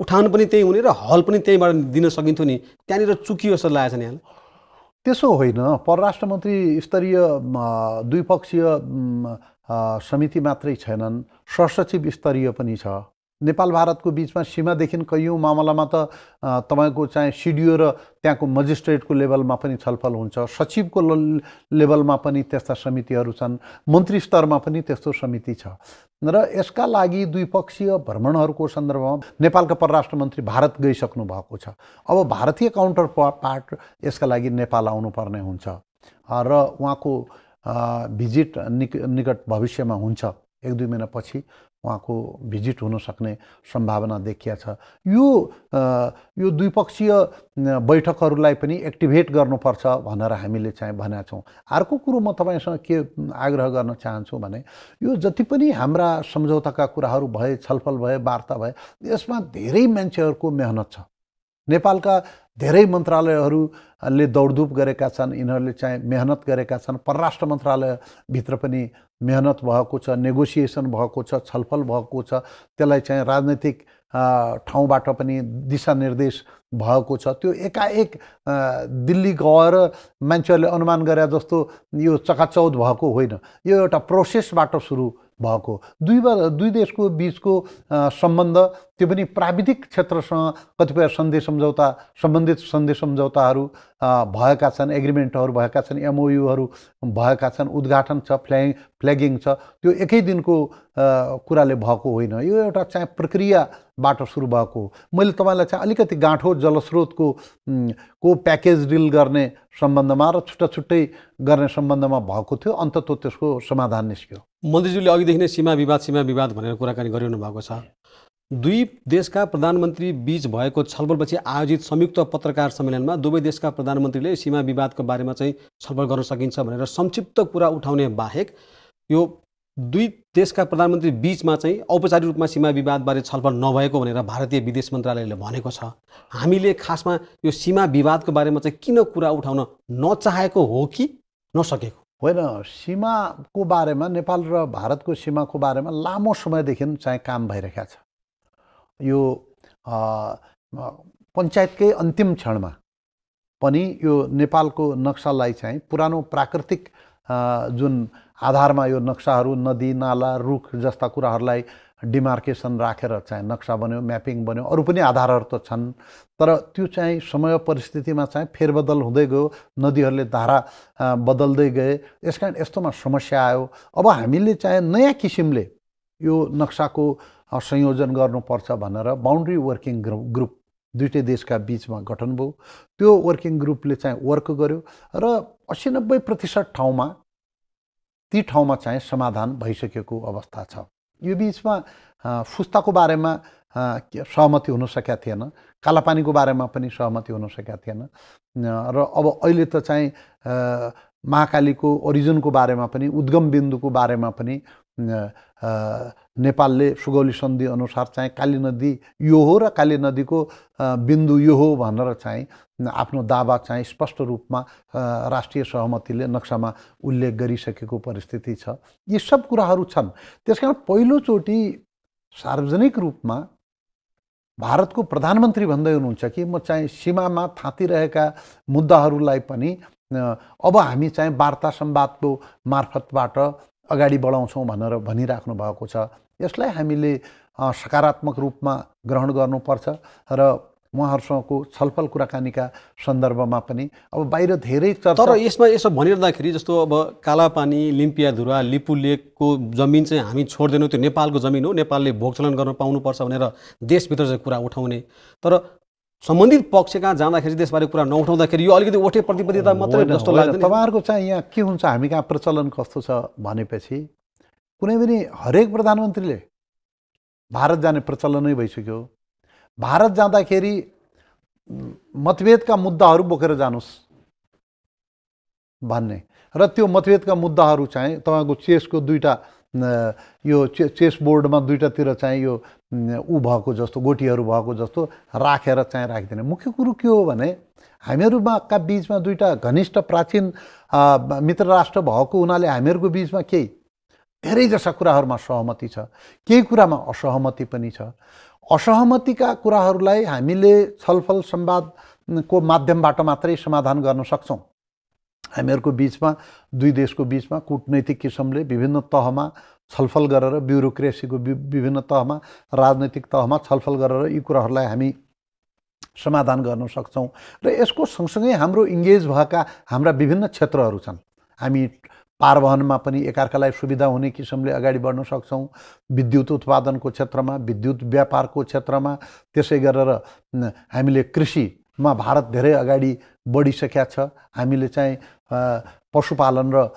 उठान पनि त्यही हुने र हल पनि त्यहीँबाट दिन सकिन्थ्यो नि। त्यहाँनिर चुकियो जस्तो लागेको छ नि यहाँलाई। त्यसो होइन। परराष्ट्र मन्त्री स्तरीय द्विपक्षीय समिति मात्रै छैनन्। सहसचिव स्तरीय पनि छ। नेपाल भारतको बिचमा सीमादेखि कैयौँ मामलामा त तपाईँको चाहिँ सिडिओ र त्यहाँको मजिस्ट्रेटको लेभलमा पनि छलफल हुन्छ। सचिवको लेभलमा पनि त्यस्ता समितिहरू छन्। मन्त्री स्तरमा पनि त्यस्तो समिति छ। र यसका लागि द्विपक्षीय भ्रमणहरूको सन्दर्भमा नेपालका परराष्ट्र मन्त्री भारत गइसक्नु भएको छ। अब भारतीय काउन्टर पार्ट यसका लागि नेपाल आउनुपर्ने हुन्छ। र उहाँको भिजिट निक निकट भविष्यमा हुन्छ। एक दुई महिनापछि उहाँको भिजिट हुन सक्ने सम्भावना देखिया छ। यो यो द्विपक्षीय बैठकहरूलाई पनि एक्टिभेट गर्नुपर्छ भनेर हामीले चाहिँ भनेका छौँ। अर्को कुरो म तपाईँसँग के आग्रह गर्न चाहन्छु भने यो जति पनि हाम्रा सम्झौताका कुराहरू भए छलफल भए वार्ता भए यसमा धेरै मान्छेहरूको मेहनत छ। नेपालका धेरै मन्त्रालयहरूले दौडधुप गरेका छन् यिनीहरूले चाहिँ मेहनत गरेका छन्। परराष्ट्र मन्त्रालयभित्र पनि मेहनत भएको छ नेगोसिएसन भएको छ छलफल भएको छ त्यसलाई चाहिँ राजनैतिक ठाउँबाट पनि दिशानिर्देश भएको छ। त्यो एकाएक दिल्ली गएर मान्छेहरूले अनुमान गरे जस्तो यो चकाचौध भएको होइन। यो एउटा प्रोसेसबाट सुरु भएको। दुई दुई देशको बिचको सम्बन्ध त्यो पनि प्राविधिक क्षेत्रसँग कतिपय सन्धि सम्झौता सम्बन्धित सन्धि सम्झौताहरू भएका छन् एग्रिमेन्टहरू भएका छन् एमओयुहरू भएका छन् उद्घाटन छ फ्ल्याङ फ्ल्यागिङ छ त्यो एकै दिनको कुराले भएको होइन। यो एउटा चाहिँ प्रक्रियाबाट सुरु भएको मैले तपाईँलाई चाहिँ अलिकति गाँठो जलस्रोतको को प्याकेज डिल गर्ने सम्बन्धमा र छुट्टा छुट्टै गर्ने सम्बन्धमा भएको थियो अन्तत त्यसको समाधान निस्क्यो। मन्त्रीज्यूले अघिदेखि नै सीमा विवाद सीमा विवाद भनेर कुराकानी गरिरहनु भएको छ। दुई देशका प्रधानमन्त्री बीच भएको छलफलपछि आयोजित संयुक्त पत्रकार सम्मेलनमा दुवै देशका प्रधानमन्त्रीले सीमा विवादको बारेमा चाहिँ छलफल गर्न सकिन्छ भनेर संक्षिप्त कुरा उठाउने बाहेक यो दुई देशका प्रधानमन्त्री बिचमा चाहिँ औपचारिक रूपमा सीमा विवादबारे छलफल नभएको भनेर भारतीय विदेश मन्त्रालयले भनेको छ। हामीले खासमा यो सीमा विवादको बारेमा चाहिँ किन कुरा उठाउन नचाहेको हो कि नसकेको? होइन सीमाको बारेमा नेपाल र भारतको सीमाको बारेमा लामो समयदेखि चाहिँ काम भइरहेको छ। यो पञ्चायतकै अन्तिम क्षणमा पनि यो नेपालको नक्सालाई चाहिँ पुरानो प्राकृतिक जुन आधारमा यो नक्साहरू नदी नाला रुख जस्ता कुराहरूलाई डिमार्केसन राखेर चाहिँ नक्सा बन्यो म्यापिङ बन्यो अरू पनि आधारहरू त छन्। तर त्यो चाहिँ समय परिस्थितिमा चाहिँ फेरबदल हुँदै गयो नदीहरूले धारा बदल्दै गए। यस कारण यस्तोमा समस्या आयो। अब हामीले चाहिँ नयाँ किसिमले यो नक्साको संयोजन गर्नुपर्छ भनेर बााउन्ड्री वर्किङ ग्रुप दुइटै देशका बिचमा गठन भयो। त्यो वर्किङ ग्रुपले चाहिँ वर्क गर्यो र असी नब्बे प्रतिशत ठाउँमा ती ठाउँमा चाहिँ समाधान भइसकेको अवस्था छ। यो बिचमा फुस्ताको बारेमा सहमति हुन सकेका थिएन कालापानीको बारेमा पनि सहमति हुन सकेका थिएन र अब अहिले त चाहिँ महाकालीको ओरिजिनको बारेमा पनि उद्गम बिन्दुको बारेमा पनि नेपालले सुगौली सन्धि अनुसार चाहिँ काली नदी यो हो र काली नदीको बिन्दु यो हो भनेर चाहिँ आफ्नो दावा चाहिँ स्पष्ट रूपमा राष्ट्रिय सहमतिले नक्सामा उल्लेख गरिसकेको परिस्थिति छ। यी सब कुराहरू छन्। त्यस कारण पहिलोचोटि सार्वजनिक रूपमा भारतको प्रधानमन्त्री भन्दै हुनुहुन्छ कि म चाहिँ सीमामा थाँतिरहेका मुद्दाहरूलाई पनि अब हामी चाहिँ वार्ता संवादको मार्फतबाट अगाडि बढाउँछौँ भनेर भनिराख्नु भएको छ। यसलाई हामीले सकारात्मक रूपमा ग्रहण गर्नुपर्छ र उहाँहरूसँगको छलफल कुराकानीका सन्दर्भमा पनि अब बाहिर धेरै तर यसमा यसो भनिरहँदाखेरि जस्तो अब कालापानी लिम्पियाधुरा लिपु लेकको जमिन चाहिँ हामी छोड्दैनौँ त्यो नेपालको जमिन हो नेपालले भोगचलन गर्न पाउनुपर्छ भनेर देशभित्र चाहिँ कुरा उठाउने। तर सम्बन्धित पक्ष कहाँ जाँदाखेरि त्यसबारे कुरा नउठाउँदाखेरि यो अलिकति ओठे प्रतिबद्धता मात्रै जस्तो लाग्छ तपाईँहरूको चाहिँ यहाँ के हुन्छ? हामी कहाँ प्रचलन कस्तो छ भनेपछि कुनै पनि हरेक प्रधानमन्त्रीले भारत जाने प्रचलनै भइसक्यो। भारत जाँदाखेरि मतभेदका मुद्दाहरू बोकेर जानुहोस् भन्ने। र त्यो मतभेदका मुद्दाहरू चाहिँ तपाईँको चेसको दुईवटा यो चे चेस बोर्डमा दुइटातिर चाहिँ यो ऊ भएको जस्तो गोटीहरू भएको जस्तो राखेर चाहिँ राखिदिने। मुख्य कुरो के हो भने हामीहरूमाका बिचमा दुईवटा घनिष्ठ प्राचीन मित्र राष्ट्र भएको हुनाले हामीहरूको बिचमा केही धेरै जस्ता कुराहरूमा सहमति छ। केही कुरामा असहमति पनि छ। असहमतिका कुराहरूलाई हामीले छलफल संवादको माध्यमबाट मात्रै समाधान गर्न सक्छौँ। हामीहरूको बिचमा दुई देशको बिचमा कुटनैतिक किसिमले विभिन्न तहमा छलफल गरेर ब्युरोक्रेसीको विभिन्न तहमा राजनैतिक तहमा छलफल गरेर यी कुराहरूलाई हामी समाधान गर्न सक्छौँ। र यसको सँगसँगै हाम्रो इङ्गेज भएका हाम्रा विभिन्न क्षेत्रहरू छन्। हामी पारवहनमा पनि एकअर्कालाई सुविधा हुने किसिमले अगाडि बढ्न सक्छौँ। विद्युत उत्पादनको क्षेत्रमा विद्युत व्यापारको क्षेत्रमा त्यसै गरेर हामीले कृषिमा भारत धेरै अगाडि बढिसकेका छ। हामीले चाहिँ पशुपालन र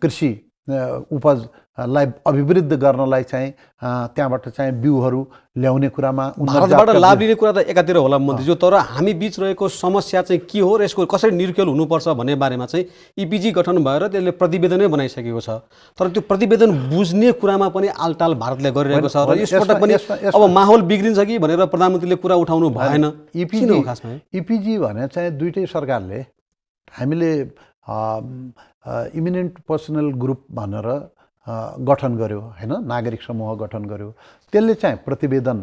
कृषि उपजलाई अभिवृद्ध गर्नलाई चाहिँ त्यहाँबाट चाहिँ बिउहरू ल्याउने कुरामा भारतबाट लाभ लिने कुरा त एकातिर होला मन्त्रीज्यू। तर हामी बिच रहेको समस्या चाहिँ के हो र यसको कसरी निर्केल हुनुपर्छ भन्ने बारेमा चाहिँ इपिजी गठन भएर त्यसले प्रतिवेदनै बनाइसकेको छ। तर त्यो प्रतिवेदन बुझ्ने कुरामा पनि आलटाल भारतले गरिरहेको छ र यसपटक पनि अब माहौल बिग्रिन्छ कि भनेर प्रधानमन्त्रीले कुरा उठाउनु भएन। इपिजी खासमा? इपिजी भने चाहिँ दुइटै सरकारले हामीले इमिनेन्ट पर्सनल ग्रुप भनेर गठन गर्यो होइन? नागरिक समूह गठन गर्यो। त्यसले चाहिँ प्रतिवेदन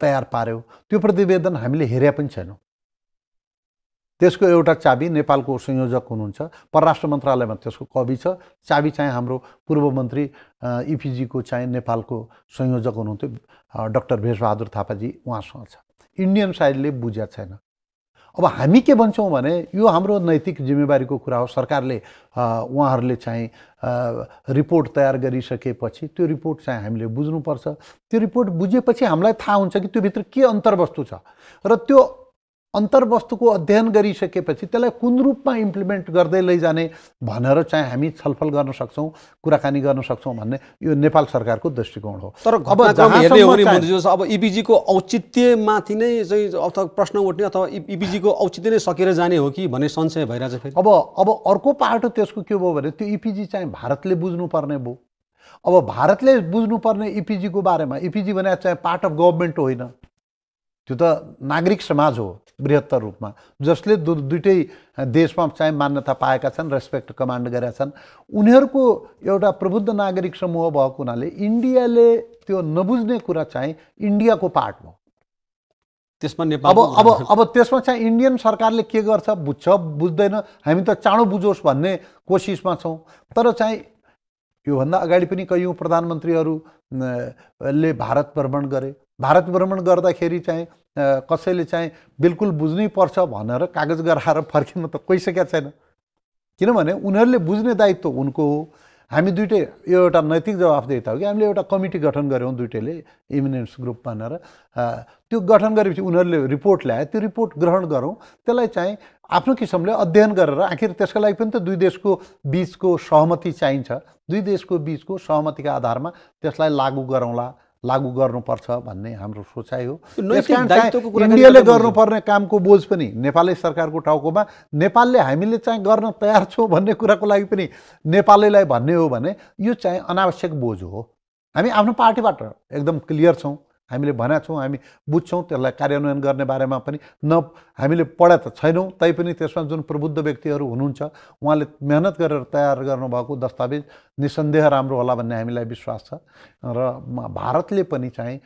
तयार पार्यो। त्यो प्रतिवेदन हामीले हेरे पनि छैनौँ। त्यसको एउटा चाबी नेपालको संयोजक हुनुहुन्छ। परराष्ट्र मन्त्रालयमा त्यसको कवि छ। चाबी चाहिँ हाम्रो पूर्व मन्त्री इपिजीको चाहिँ नेपालको संयोजक हुनुहुन्थ्यो। डक्टर भेषबहादुर थापाजी उहाँसँग छ। इन्डियन साइडले बुझेको छैन। अब हामी के भन्छौँ भने यो हाम्रो नैतिक जिम्मेवारीको कुरा हो। सरकारले उहाँहरूले चाहिँ रिपोर्ट तयार गरिसकेपछि त्यो रिपोर्ट चाहिँ हामीले बुझ्नुपर्छ। त्यो रिपोर्ट बुझेपछि हामीलाई थाहा हुन्छ कि त्योभित्र के अन्तर्वस्तु छ। र त्यो अन्तर्वस्तुको अध्ययन गरिसकेपछि त्यसलाई कुन रूपमा इम्प्लिमेन्ट गर्दै लैजाने भनेर चाहिँ हामी छलफल गर्न सक्छौँ कुराकानी गर्न सक्छौँ भन्ने यो नेपाल सरकारको दृष्टिकोण हो। तर अब हेर्ने हो भने अब इपिजीको औचित्यमाथि नै चाहिँ अथवा प्रश्न उठ्ने अथवा इपिजीको औचित्य नै सकेर जाने हो कि भन्ने संशय भइरहेछ फेरि? अब अब अर्को पाटो त्यसको के भयो भने त्यो इपिजी चाहिँ भारतले बुझ्नुपर्ने भयो। अब भारतले बुझ्नुपर्ने इपिजीको बारेमा इपिजी भने चाहिँ पार्ट अफ गभर्मेन्ट होइन। त्यो त नागरिक समाज हो बृहत्तर रूपमा। जसले दु दुइटै देशमा चाहिँ मान्यता पाएका छन् रेस्पेक्ट कमान्ड गरेका छन् उनीहरूको एउटा प्रबुद्ध नागरिक समूह भएको हुनाले इन्डियाले त्यो नबुझ्ने कुरा चाहिँ इन्डियाको पार्ट हो। त्यसमा नेपाल अब अब अब त्यसमा चाहिँ इन्डियन सरकारले के गर्छ? बुझ्छ बुझ्दैन। हामी त चाँडो बुझोस् भन्ने कोसिसमा छौँ। तर चाहिँ योभन्दा अगाडि पनि कैयौँ प्रधानमन्त्रीहरूले भारत भ्रमण गरे। भारत भ्रमण गर्दाखेरि चाहिँ कसैले चाहिँ बिल्कुल बुझ्नै पर्छ भनेर कागज गराएर फर्किनु त कोहीसकेका छैन। किनभने उनीहरूले बुझ्ने दायित्व उनको हो। हामी दुइटै यो एउटा नैतिक जवाफदेहिता हो कि? हामीले एउटा कमिटी गठन गऱ्यौँ दुइटैले इमिनेन्स ग्रुप भनेर। त्यो गठन गरेपछि उनीहरूले रिपोर्ट ल्याए त्यो रिपोर्ट ग्रहण गरौँ। त्यसलाई चाहिँ आफ्नो किसिमले अध्ययन गरेर आखिर त्यसको लागि पनि त दुई देशको बिचको सहमति चाहिन्छ। दुई देशको बिचको सहमतिका आधारमा त्यसलाई लागू गरौँला। लागू गर्नुपर्छ भन्ने हाम्रो सोचाइ हो। इन्डियाले गर्नुपर्ने कामको बोझ पनि नेपाली सरकारको टाउकोमा नेपालले हामीले चाहिँ गर्न तयार छौँ भन्ने कुराको लागि पनि नेपालीलाई भन्ने हो भने यो चाहिँ अनावश्यक बोझ हो। हामी आफ्नो पार्टीबाट एकदम क्लियर छौँ। हामीले भनेका छौँ हामी बुझ्छौँ त्यसलाई कार्यान्वयन गर्ने बारेमा पनि न हामीले पढा त छैनौँ तैपनि त्यसमा जुन प्रबुद्ध व्यक्तिहरू हुनुहुन्छ उहाँले मेहनत गरेर तयार गर्नुभएको दस्तावेज निसन्देह राम्रो होला भन्ने हामीलाई विश्वास छ र भारतले पनि चाहिँ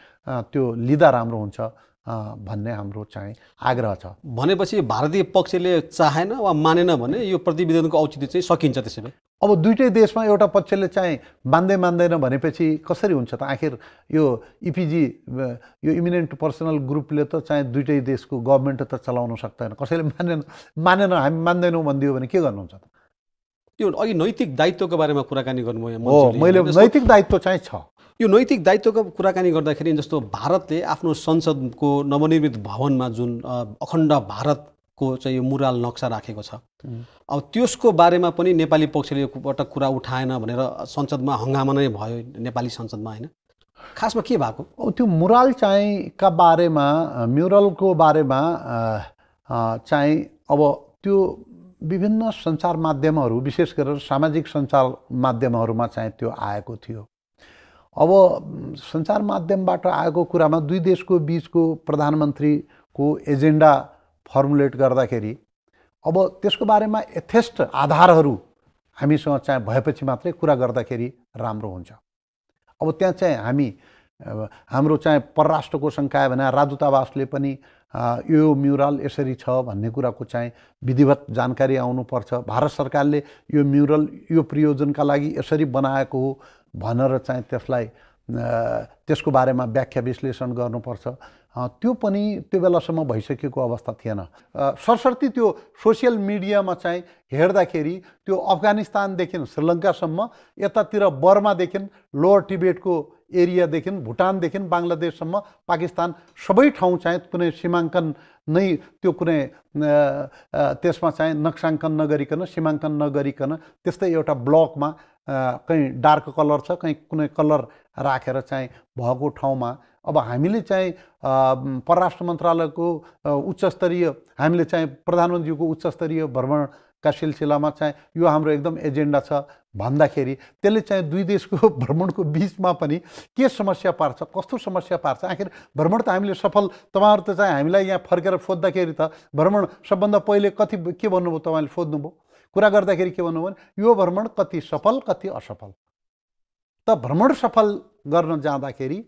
त्यो लिँदा राम्रो हुन्छ भन्ने हाम्रो चाहिँ आग्रह छ। भनेपछि भारतीय पक्षले चाहेन वा मानेन भने यो प्रतिवेदनको औचित्य चाहिँ सकिन्छ त्यसै भए अब दुइटै देशमा एउटा पक्षले चाहिँ मान्दै मान्दैन भनेपछि कसरी हुन्छ त? आखिर यो इपिजी यो इमिनेन्ट पर्सनल ग्रुपले त चाहिँ दुइटै देशको गभर्मेन्ट त चलाउन सक्दैन। कसैले मानेन मानेन हामी मान्दैनौँ भनिदियो भने के गर्नुहुन्छ त? यो अघि नैतिक दायित्वको बारेमा कुराकानी गर्नुभयो हो मैले नैतिक दायित्व चाहिँ छ। यो नैतिक दायित्वको कुराकानी गर्दाखेरि जस्तो भारतले आफ्नो संसदको नवनिर्मित भवनमा जुन अखण्ड भारतको चाहिँ यो मुराल नक्सा राखेको छ। अब त्यसको बारेमा पनि नेपाली पक्षले एउटा कुरा उठाएन भनेर संसदमा हङ्गामा नै भयो नेपाली संसदमा होइन। खासमा के भएको? त्यो मुराल चाहिँ का बारेमा म्युरलको बारेमा चाहिँ अब त्यो विभिन्न सञ्चार माध्यमहरू विशेष गरेर सामाजिक सञ्चार माध्यमहरूमा चाहिँ त्यो आएको थियो। अब सञ्चार माध्यमबाट आएको कुरामा दुई देशको बिचको प्रधानमन्त्रीको एजेन्डा फर्मुलेट गर्दाखेरि अब त्यसको बारेमा यथेष्ट आधारहरू हामीसँग चाहिँ भएपछि मात्रै कुरा गर्दाखेरि राम्रो हुन्छ। अब त्यहाँ चाहिँ हामी हाम्रो चाहिँ परराष्ट्रको सङ्काय भने राजदूतावासले पनि यो म्युरल यसरी छ भन्ने कुराको चाहिँ विधिवत जानकारी आउनुपर्छ। भारत सरकारले यो म्युरल यो प्रयोजनका लागि यसरी बनाएको हो भनेर चाहिँ त्यसलाई त्यसको बारेमा व्याख्या विश्लेषण गर्नुपर्छ। त्यो पनि त्यो बेलासम्म भइसकेको अवस्था थिएन। सरसर्ती त्यो सोसियल मिडियामा चाहिँ हेर्दाखेरि त्यो अफगानिस्तानदेखि श्रीलङ्कासम्म यतातिर बर्मादेखि लोवर टिबेटको एरियादेखि भुटानदेखि बङ्गलादेशसम्म पाकिस्तान सबै ठाउँ चाहिँ कुनै सीमाङ्कन नै त्यो कुनै त्यसमा चाहिँ नक्साङ्कन नगरिकन सीमाङ्कन नगरिकन त्यस्तै एउटा ब्लकमा कहीँ डार्क कलर छ कहीँ कुनै कलर राखेर चाहिँ भएको ठाउँमा अब हामीले चाहिँ परराष्ट्र मन्त्रालयको उच्चस्तरीय हामीले चाहिँ प्रधानमन्त्रीको उच्चस्तरीय भ्रमणका सिलसिलामा चाहिँ यो हाम्रो एकदम एजेन्डा छ भन्दाखेरि त्यसले चाहिँ दुई देशको भ्रमणको बिचमा पनि के समस्या पार्छ कस्तो समस्या पार्छ आखिर भ्रमण त हामीले सफल तपाईँहरू त चाहिँ हामीलाई यहाँ फर्केर सोद्धाखेरि त भ्रमण सबभन्दा पहिले कति के भन्नुभयो तपाईँले सोध्नुभयो कुरा गर्दाखेरि के भन्नु भने यो भ्रमण कति सफल कति असफल। त भ्रमण सफल गर्न जाँदाखेरि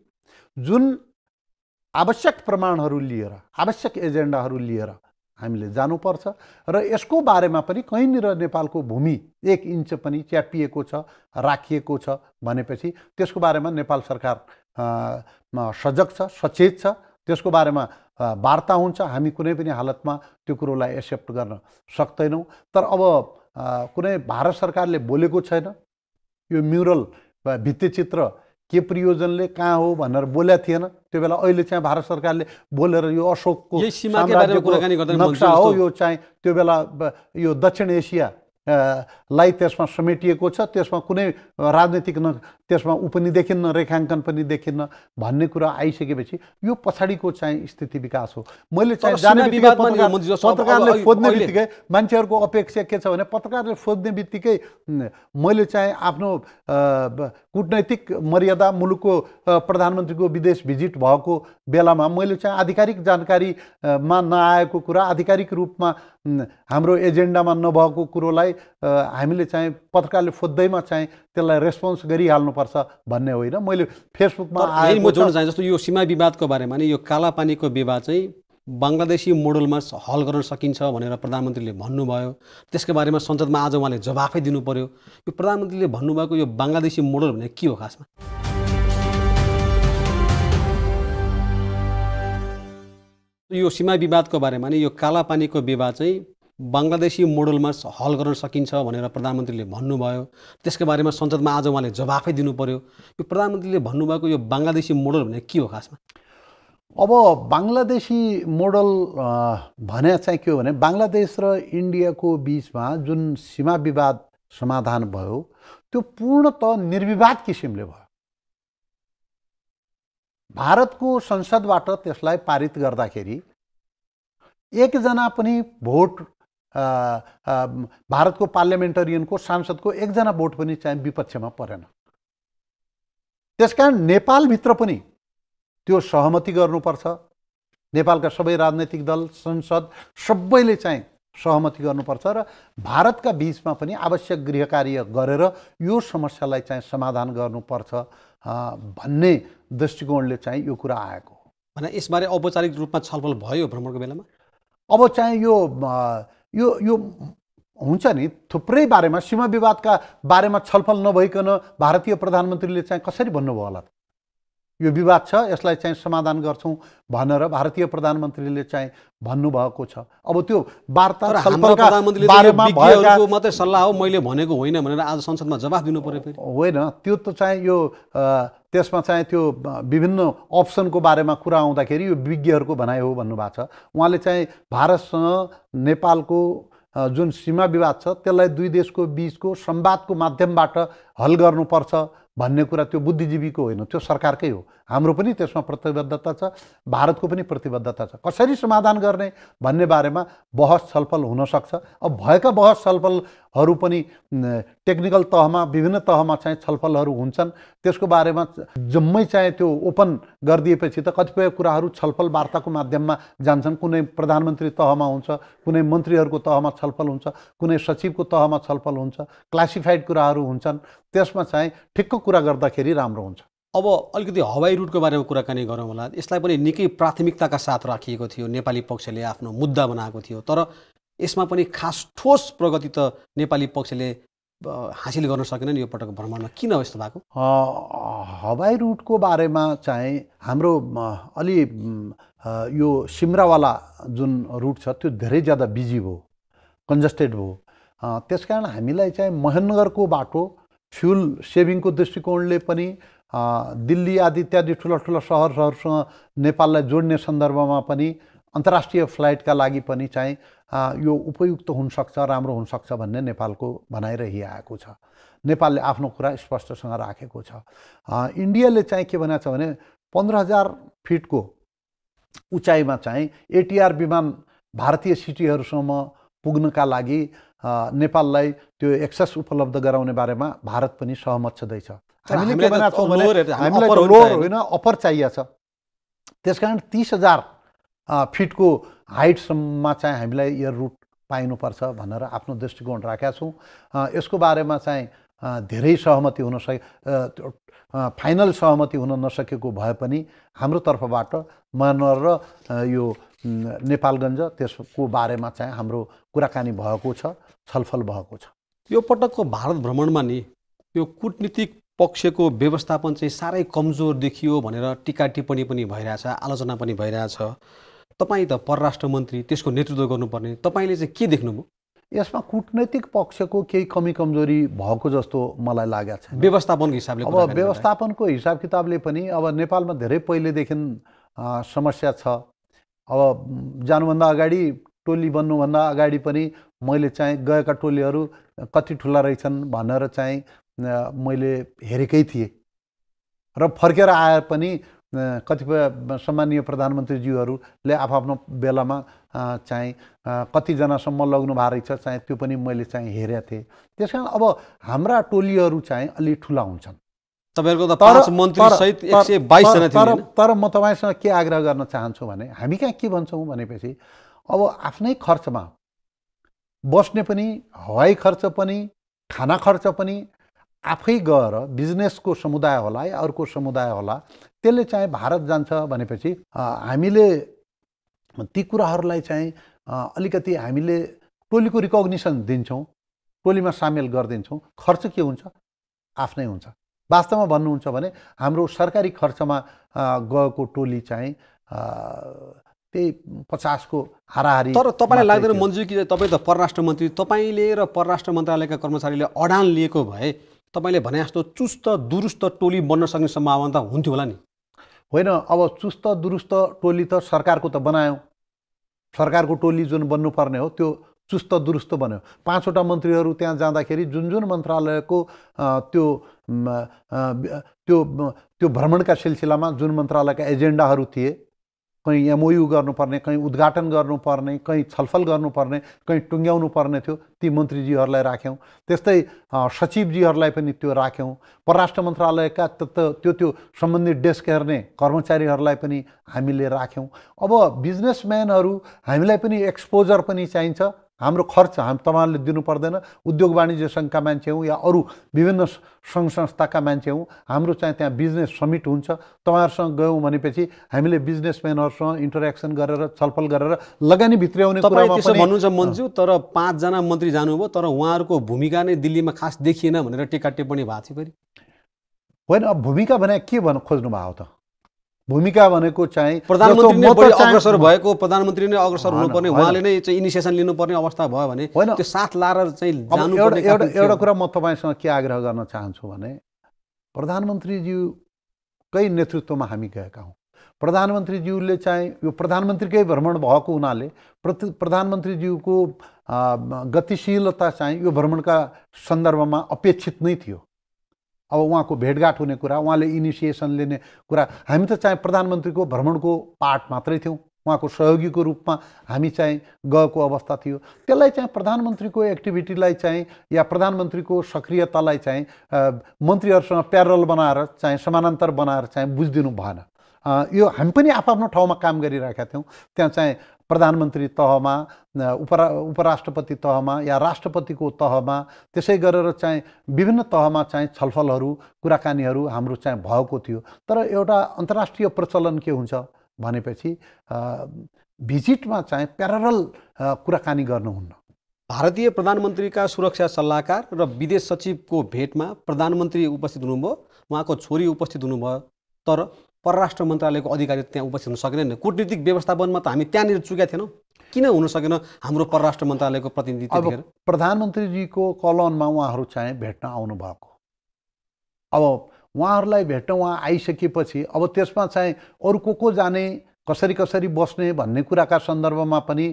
जुन आवश्यक प्रमाणहरू लिएर आवश्यक एजेन्डाहरू लिएर हामीले जानुपर्छ र यसको बारेमा पनि कहीँनिर नेपालको भूमि एक इन्च पनि च्यापिएको छ राखिएको छ भनेपछि त्यसको बारेमा नेपाल सरकार सजग छ सचेत छ। त्यसको बारेमा वार्ता हुन्छ। हामी कुनै पनि हालतमा त्यो कुरोलाई एक्सेप्ट गर्न सक्दैनौँ। तर अब कुनै भारत सरकारले बोलेको छैन। यो म्युरल भित्तिचित्र के प्रयोजनले कहाँ हो भनेर बोलेको थिएन। त्यो बेला अहिले चाहिँ भारत सरकारले बोलेर यो अशोकको नक्सा हो यो चाहिँ त्यो बेला यो दक्षिण एसिया लाई त्यसमा समेटिएको छ। त्यसमा कुनै राजनैतिक न त्यसमा ऊ पनि देखिन्न रेखाङ्कन पनि देखिन्न भन्ने कुरा आइसकेपछि यो पछाडिको चाहिँ स्थिति विकास हो। मैले चाहिँ जाने पत्रकारले खोज्ने बित्तिकै मान्छेहरूको अपेक्षा के छ भने पत्रकारले खोज्ने बित्तिकै मैले चाहिँ आफ्नो कुटनैतिक मर्यादा मुलुकको प्रधानमन्त्रीको विदेश भिजिट भएको बेलामा मैले चाहिँ आधिकारिक जानकारीमा नआएको कुरा आधिकारिक रूपमा हाम्रो एजेन्डामा नभएको कुरोलाई हामीले चाहिँ पत्रकारले खोज्दैमा चाहिँ त्यसलाई रेस्पोन्स गरिहाल्नुपर्छ भन्ने होइन। मैले फेसबुकमा म जोड्न चाहेँ जस्तो यो सीमा विवादको बारेमा नि यो कालापानीको विवाद चाहिँ बङ्गलादेशी मोडलमा हल गर्न सकिन्छ भनेर प्रधानमन्त्रीले भन्नुभयो। त्यसको बारेमा संसदमा आज उहाँले जवाफै दिनु पर्यो यो प्रधानमन्त्रीले भन्नुभएको यो बङ्गलादेशी मोडल भने के हो खासमा? यो सीमा विवादको बारेमा नि यो कालापानीको विवाद चाहिँ बङ्गलादेशी मोडलमा हल गर्न सकिन्छ भनेर प्रधानमन्त्रीले भन्नुभयो। त्यसको बारेमा संसदमा आज उहाँले जवाफै दिनु पर्यो यो प्रधानमन्त्रीले भन्नुभएको यो बङ्गलादेशी मोडल भने के हो खासमा? अब बङ्गलादेशी मोडल भने चाहिँ के हो भने बङ्गलादेश र इन्डियाको बिचमा जुन सीमा विवाद समाधान भयो त्यो पूर्णत निर्विवाद किसिमले भयो। भारतको संसदबाट त्यसलाई पारित गर्दाखेरि एकजना पनि भोट भारतको पार्लियामेन्टरियनको सांसदको एकजना भोट पनि चाहिँ विपक्षमा परेन। त्यसकारण नेपालभित्र पनि त्यो सहमति गर्नुपर्छ। नेपालका सबै राजनैतिक दल संसद सबैले चाहिँ सहमति गर्नुपर्छ र भारतका बिचमा पनि आवश्यक गृह कार्य गरेर यो समस्यालाई चाहिँ समाधान गर्नुपर्छ भन्ने दृष्टिकोणले चाहिँ यो कुरा आएको हो। भने यसबारे औपचारिक रूपमा छलफल भयो भ्रमणको बेलामा? अब चाहिँ यो यो यो हुन्छ नि थुप्रै बारेमा सीमा विवादका बारेमा छलफल नभइकन भारतीय प्रधानमन्त्रीले चाहिँ कसरी भन्नुभयो होला यो विवाद छ यसलाई चाहिँ समाधान गर्छौँ भनेर भारतीय प्रधानमन्त्रीले चाहिँ भन्नुभएको छ। अब त्यो वार्ता मात्रै सल्लाह हो मैले भनेको होइन भनेर आज संसदमा जवाफ दिनु पर्यो होइन त्यो त चाहिँ यो त्यसमा चाहिँ त्यो विभिन्न अप्सनको बारेमा कुरा आउँदाखेरि यो विज्ञहरूको भनाइ हो भन्नुभएको छ। उहाँले चाहिँ भारतसँग नेपालको जुन सीमा विवाद छ त्यसलाई दुई देशको बिचको संवादको माध्यमबाट हल गर्नुपर्छ भन्ने कुरा त्यो बुद्धिजीवीको होइन त्यो सरकारकै हो। हाम्रो पनि त्यसमा प्रतिबद्धता छ भारतको पनि प्रतिबद्धता छ। कसरी समाधान गर्ने भन्ने बारेमा बहस छलफल हुनसक्छ। अब भएका बहस छलफलहरू पनि टेक्निकल तहमा विभिन्न तहमा चाहिँ छलफलहरू हुन्छन्। त्यसको बारेमा जम्मै चाहिँ त्यो ओपन गरिदिएपछि त कतिपय कुराहरू छलफल वार्ताको माध्यममा जान्छन्। कुनै प्रधानमन्त्री तहमा हुन्छ कुनै मन्त्रीहरूको तहमा छलफल हुन्छ कुनै सचिवको तहमा छलफल हुन्छ क्लासिफाइड कुराहरू हुन्छन्। त्यसमा चाहिँ ठिक्क कुरा गर्दाखेरि राम्रो हुन्छ। अब अलिकति हवाई रुटको बारेमा कुराकानी गरौँ होला। यसलाई पनि निकै प्राथमिकताका साथ राखिएको थियो। नेपाली पक्षले आफ्नो मुद्दा बनाएको थियो। तर यसमा पनि खास ठोस प्रगति त नेपाली पक्षले हासिल गर्न सकेन नि यो पटक भ्रमणमा। किन यस्तो भएको? हवाई रुटको बारेमा चाहिँ हाम्रो अलि यो सिमरावाला जुन रुट छ त्यो धेरै ज्यादा बिजी भयो कन्जस्टेड भयो। त्यस कारण हामीलाई चाहिँ महेन्द्रगरको बाटो फ्युल सेभिङको दृष्टिकोणले पनि दिल्ली आदि इत्यादि ठुला ठुला सहरहरूसँग नेपाललाई जोड्ने सन्दर्भमा पनि अन्तर्राष्ट्रिय फ्लाइटका लागि पनि चाहिँ यो उपयुक्त हुनसक्छ राम्रो हुनसक्छ भन्ने नेपालको भनाइरहिआएको छ। नेपालले आफ्नो कुरा स्पष्टसँग राखेको छ। इन्डियाले चाहिँ के भनेको छ भने पन्ध्र हजार फिटको उचाइमा चाहिँ एटिआर विमान भारतीय सिटीहरूसम्म पुग्नका लागि नेपाललाई त्यो एक्सेस उपलब्ध गराउने बारेमा भारत पनि सहमत छँदैछ। हामीले के छौँ भने हामीलाई लोर होइन अप्पर चाहिएको छ। त्यस कारण तिस हजार फिटको हाइटसम्ममा चाहिँ हामीलाई एयर रुट पाइनुपर्छ भनेर आफ्नो दृष्टिकोण राखेका छौँ। यसको बारेमा चाहिँ धेरै सहमति हुन सके फाइनल सहमति हुन नसकेको भए पनि हाम्रो तर्फबाट म्यानमार र यो नेपालगञ्ज त्यसको बारेमा चाहिँ हाम्रो कुराकानी भएको छ छलफल भएको छ। यो पटकको भारत भ्रमणमा नि यो कुटनीतिक पक्षको व्यवस्थापन चाहिँ साह्रै कमजोर देखियो भनेर टिका टिप्पणी पनि भइरहेछ आलोचना पनि भइरहेछ। तपाईँ त परराष्ट्र मन्त्री त्यसको नेतृत्व गर्नुपर्ने। तपाईँले चाहिँ के देख्नुभयो? यसमा कुटनैतिक पक्षको केही कमी कमजोरी भएको जस्तो मलाई लागेको छ व्यवस्थापनको हिसाबले अब व्यवस्थापनको हिसाब किताबले पनि अब नेपालमा धेरै पहिलेदेखि समस्या छ। अब जानुभन्दा अगाडि टोली बन्नुभन्दा अगाडि पनि मैले चाहिँ गएका टोलीहरू कति ठुला रहेछन् भनेर चाहिँ मैले हेरेकै थिएँ। र फर्केर आए पनि कतिपय सम्मानीय प्रधानमन्त्रीज्यूहरूले आफ्नो बेलामा चाहिँ कतिजनासम्म लग्नु भएको रहेछ चाहिँ त्यो पनि मैले चाहिँ हेरेको थिएँ। त्यस कारण अब हाम्रा टोलीहरू चाहिँ अलि ठुला हुन्छन्। तर तर म तपाईँसँग के आग्रह गर्न चाहन्छु भने हामी कहाँ के भन्छौँ भनेपछि अब आफ्नै खर्चमा बस्ने पनि हवाई खर्च पनि खाना खर्च पनि आफै गएर बिजनेसको समुदाय होला या अर्को समुदाय होला त्यसले चाहिँ भारत जान्छ भनेपछि हामीले ती कुराहरूलाई चाहिँ अलिकति हामीले टोलीको रिकग्निसन दिन्छौँ टोलीमा सामेल गरिदिन्छौँ। खर्च के हुन्छ? आफ्नै हुन्छ। वास्तवमा भन्नुहुन्छ भने हाम्रो सरकारी खर्चमा गएको टोली चाहिँ त्यही पचासको हाराहारी तर तपाईँलाई लाग्दैन मन्जु कि तपाईँ त परराष्ट्र मन्त्री तपाईँले र परराष्ट्र मन्त्रालयका कर्मचारीले अडान लिएको भए तपाईँले भने जस्तो चुस्त दुरुस्त टोली बन्न सक्ने सम्भावना त हुन्थ्यो होला नि। होइन अब चुस्त दुरुस्त टोली त सरकारको त बनायौँ। सरकारको टोली जुन बन्नुपर्ने हो त्यो चुस्त दुरुस्त बन्यो। पाँचवटा मन्त्रीहरू त्यहाँ जाँदाखेरि जुन जुन मन्त्रालयको त्यो त्यो त्यो भ्रमणका सिलसिलामा जुन मन्त्रालयका एजेन्डाहरू थिए कहीँ एमओयु गर्नुपर्ने कहीँ उद्घाटन गर्नुपर्ने कहीँ छलफल गर्नुपर्ने कहीँ टुङ्ग्याउनु पर्ने थियो ती मन्त्रीजीहरूलाई राख्यौँ। त्यस्तै सचिवजीहरूलाई पनि त्यो राख्यौँ। परराष्ट्र मन्त्रालयका त्यो त्यो सम्बन्धित डेस्क हेर्ने कर्मचारीहरूलाई पनि हामीले राख्यौँ। अब बिजनेसम्यानहरू हामीलाई पनि एक्सपोजर पनि चाहिन्छ। हाम्रो खर्च हाम तपाईँहरूले दिनु पर्दैन। उद्योग वाणिज्य सङ्घका मान्छे हौँ या अरू विभिन्न सङ्घ संस्थाका मान्छे हौँ हाम्रो चाहिँ त्यहाँ बिजनेस समिट हुन्छ। तपाईँहरूसँग गयौँ भनेपछि हामीले बिजनेसम्यानहरूसँग इन्टरेक्सन गरेर छलफल गरेर लगानी भित्र्याउने भन्नुहुन्छ मन्जु तर पाँचजना मन्त्री जानुभयो तर उहाँहरूको भूमिका नै दिल्लीमा खास देखिएन भनेर टिका टिप्पणी भएको थियो फेरि। होइन अब भूमिका भने के भन्नु खोज्नु भएको त? भूमिका भनेको चाहिँ प्रधानमन्त्री अग्रसर भएको प्रधानमन्त्री नै अग्रसर हुनुपर्ने उहाँले नै चाहिँ इनिसिएसन लिनुपर्ने अवस्था भयो भने होइन। त्यो साथ लाएर चाहिँ एउटा एउटा एउटा कुरा म तपाईँसँग के आग्रह गर्न चाहन्छु भने प्रधानमन्त्रीज्यूकै नेतृत्वमा हामी गएका हौँ। प्रधानमन्त्रीज्यूले चाहिँ यो प्रधानमन्त्रीकै भ्रमण भएको हुनाले प्रति प्रधानमन्त्रीज्यूको गतिशीलता चाहिँ यो भ्रमणका सन्दर्भमा अपेक्षित नै थियो। अब उहाँको भेटघाट हुने कुरा उहाँले इनिसिएसन लिने कुरा हामी त चाहिँ प्रधानमन्त्रीको भ्रमणको पार्ट मात्रै थियौँ उहाँको सहयोगीको रूपमा हामी चाहिँ गएको अवस्था थियो। त्यसलाई चाहिँ प्रधानमन्त्रीको एक्टिभिटीलाई चाहिँ या प्रधानमन्त्रीको सक्रियतालाई चाहिँ मन्त्रीहरूसँग प्यारल बनाएर चाहिँ समानान्तर बनाएर चाहिँ बुझिदिनु भएन। यो हामी पनि आफ्नो ठाउँमा काम गरिरहेका थियौँ। त्यहाँ चाहिँ प्रधानमन्त्री तहमा उपरा उपराष्ट्रपति तहमा या राष्ट्रपतिको तहमा त्यसै गरेर चाहिँ विभिन्न तहमा चाहिँ छलफलहरू कुराकानीहरू हाम्रो चाहिँ भएको थियो। तर एउटा अन्तर्राष्ट्रिय प्रचलन के हुन्छ भनेपछि भिजिटमा चाहिँ प्यारल कुराकानी गर्नुहुन्न। भारतीय प्रधानमन्त्रीका सुरक्षा सल्लाहकार र विदेश सचिवको भेटमा प्रधानमन्त्री उपस्थित हुनुभयो। उहाँको छोरी उपस्थित हुनुभयो। तर परराष्ट्र मन्त्रालयको अधिकारी त्यहाँ उपस्थित हुन सकेन कुटनीतिक व्यवस्थापनमा त हामी त्यहाँनिर चुकेका थिएनौँ। किन हुन सकेन हाम्रो परराष्ट्र मन्त्रालयको प्रतिनिधि अब प्रधानमन्त्रीजीको कलनमा उहाँहरू चाहिँ भेट्न आउनुभएको। अब उहाँहरूलाई भेट्न उहाँ आइसकेपछि अब त्यसमा चाहिँ अरू को को जाने कसरी कसरी बस्ने भन्ने कुराका सन्दर्भमा पनि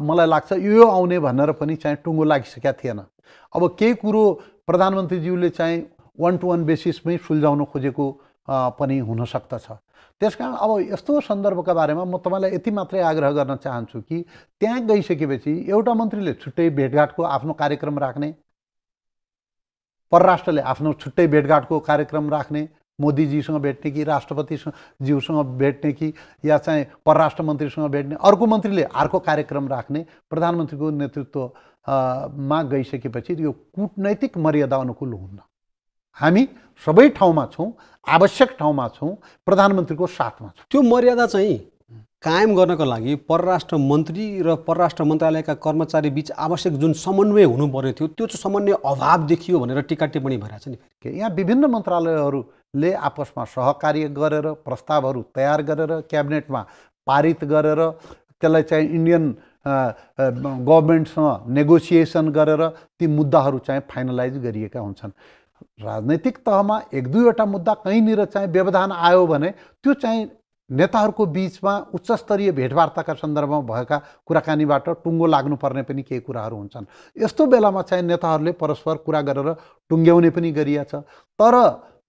मलाई लाग्छ यो आउने भनेर पनि चाहिँ टुङ्गो लागिसकेका थिएन। अब केही कुरो प्रधानमन्त्रीज्यूले चाहिँ वान टु वान बेसिसमै सुल्झाउन खोजेको पनि हुनसक्दछ त्यस कारण अब यस्तो सन्दर्भका बारेमा म तपाईँलाई यति मात्रै आग्रह गर्न चाहन्छु कि त्यहाँ गइसकेपछि एउटा मन्त्रीले छुट्टै भेटघाटको आफ्नो कार्यक्रम राख्ने परराष्ट्रले आफ्नो छुट्टै भेटघाटको कार्यक्रम राख्ने मोदीजीसँग भेट्ने कि राष्ट्रपतिसँग ज्यूसँग भेट्ने कि या चाहिँ परराष्ट्र मन्त्रीसँग भेट्ने अर्को मन्त्रीले अर्को कार्यक्रम राख्ने प्रधानमन्त्रीको नेतृत्वमा गइसकेपछि यो कुटनैतिक मर्यादा अनुकूल हुन्न। हामी सबै ठाउँमा छौँ आवश्यक ठाउँमा छौँ प्रधानमन्त्रीको साथमा छौँ। त्यो मर्यादा चाहिँ कायम गर्नको लागि परराष्ट्र मन्त्री र परराष्ट्र मन्त्रालयका कर्मचारी बिच आवश्यक जुन समन्वय हुनुपर्ने थियो त्यो चाहिँ समन्वय अभाव देखियो भनेर टिका टिप्पणी भइरहेछ नि यहाँ विभिन्न मन्त्रालयहरूले आपसमा सहकार्य गरेर प्रस्तावहरू तयार गरेर क्याबिनेटमा पारित गरेर त्यसलाई चाहिँ इन्डियन गभर्मेन्टसँग नेगोसिएसन गरेर ती मुद्दाहरू चाहिँ फाइनलाइज गरिएका हुन्छन्। राजनैतिक तहमा एक दुईवटा मुद्दा कहीँनिर चाहिँ व्यवधान आयो भने त्यो चाहिँ नेताहरूको बिचमा उच्चस्तरीय भेटवार्ताका सन्दर्भमा भएका कुराकानीबाट टुङ्गो लाग्नुपर्ने पनि केही कुराहरू हुन्छन्। यस्तो बेलामा चाहिँ नेताहरूले परस्पर कुरा गरेर टुङ्ग्याउने पनि गरिएछ। तर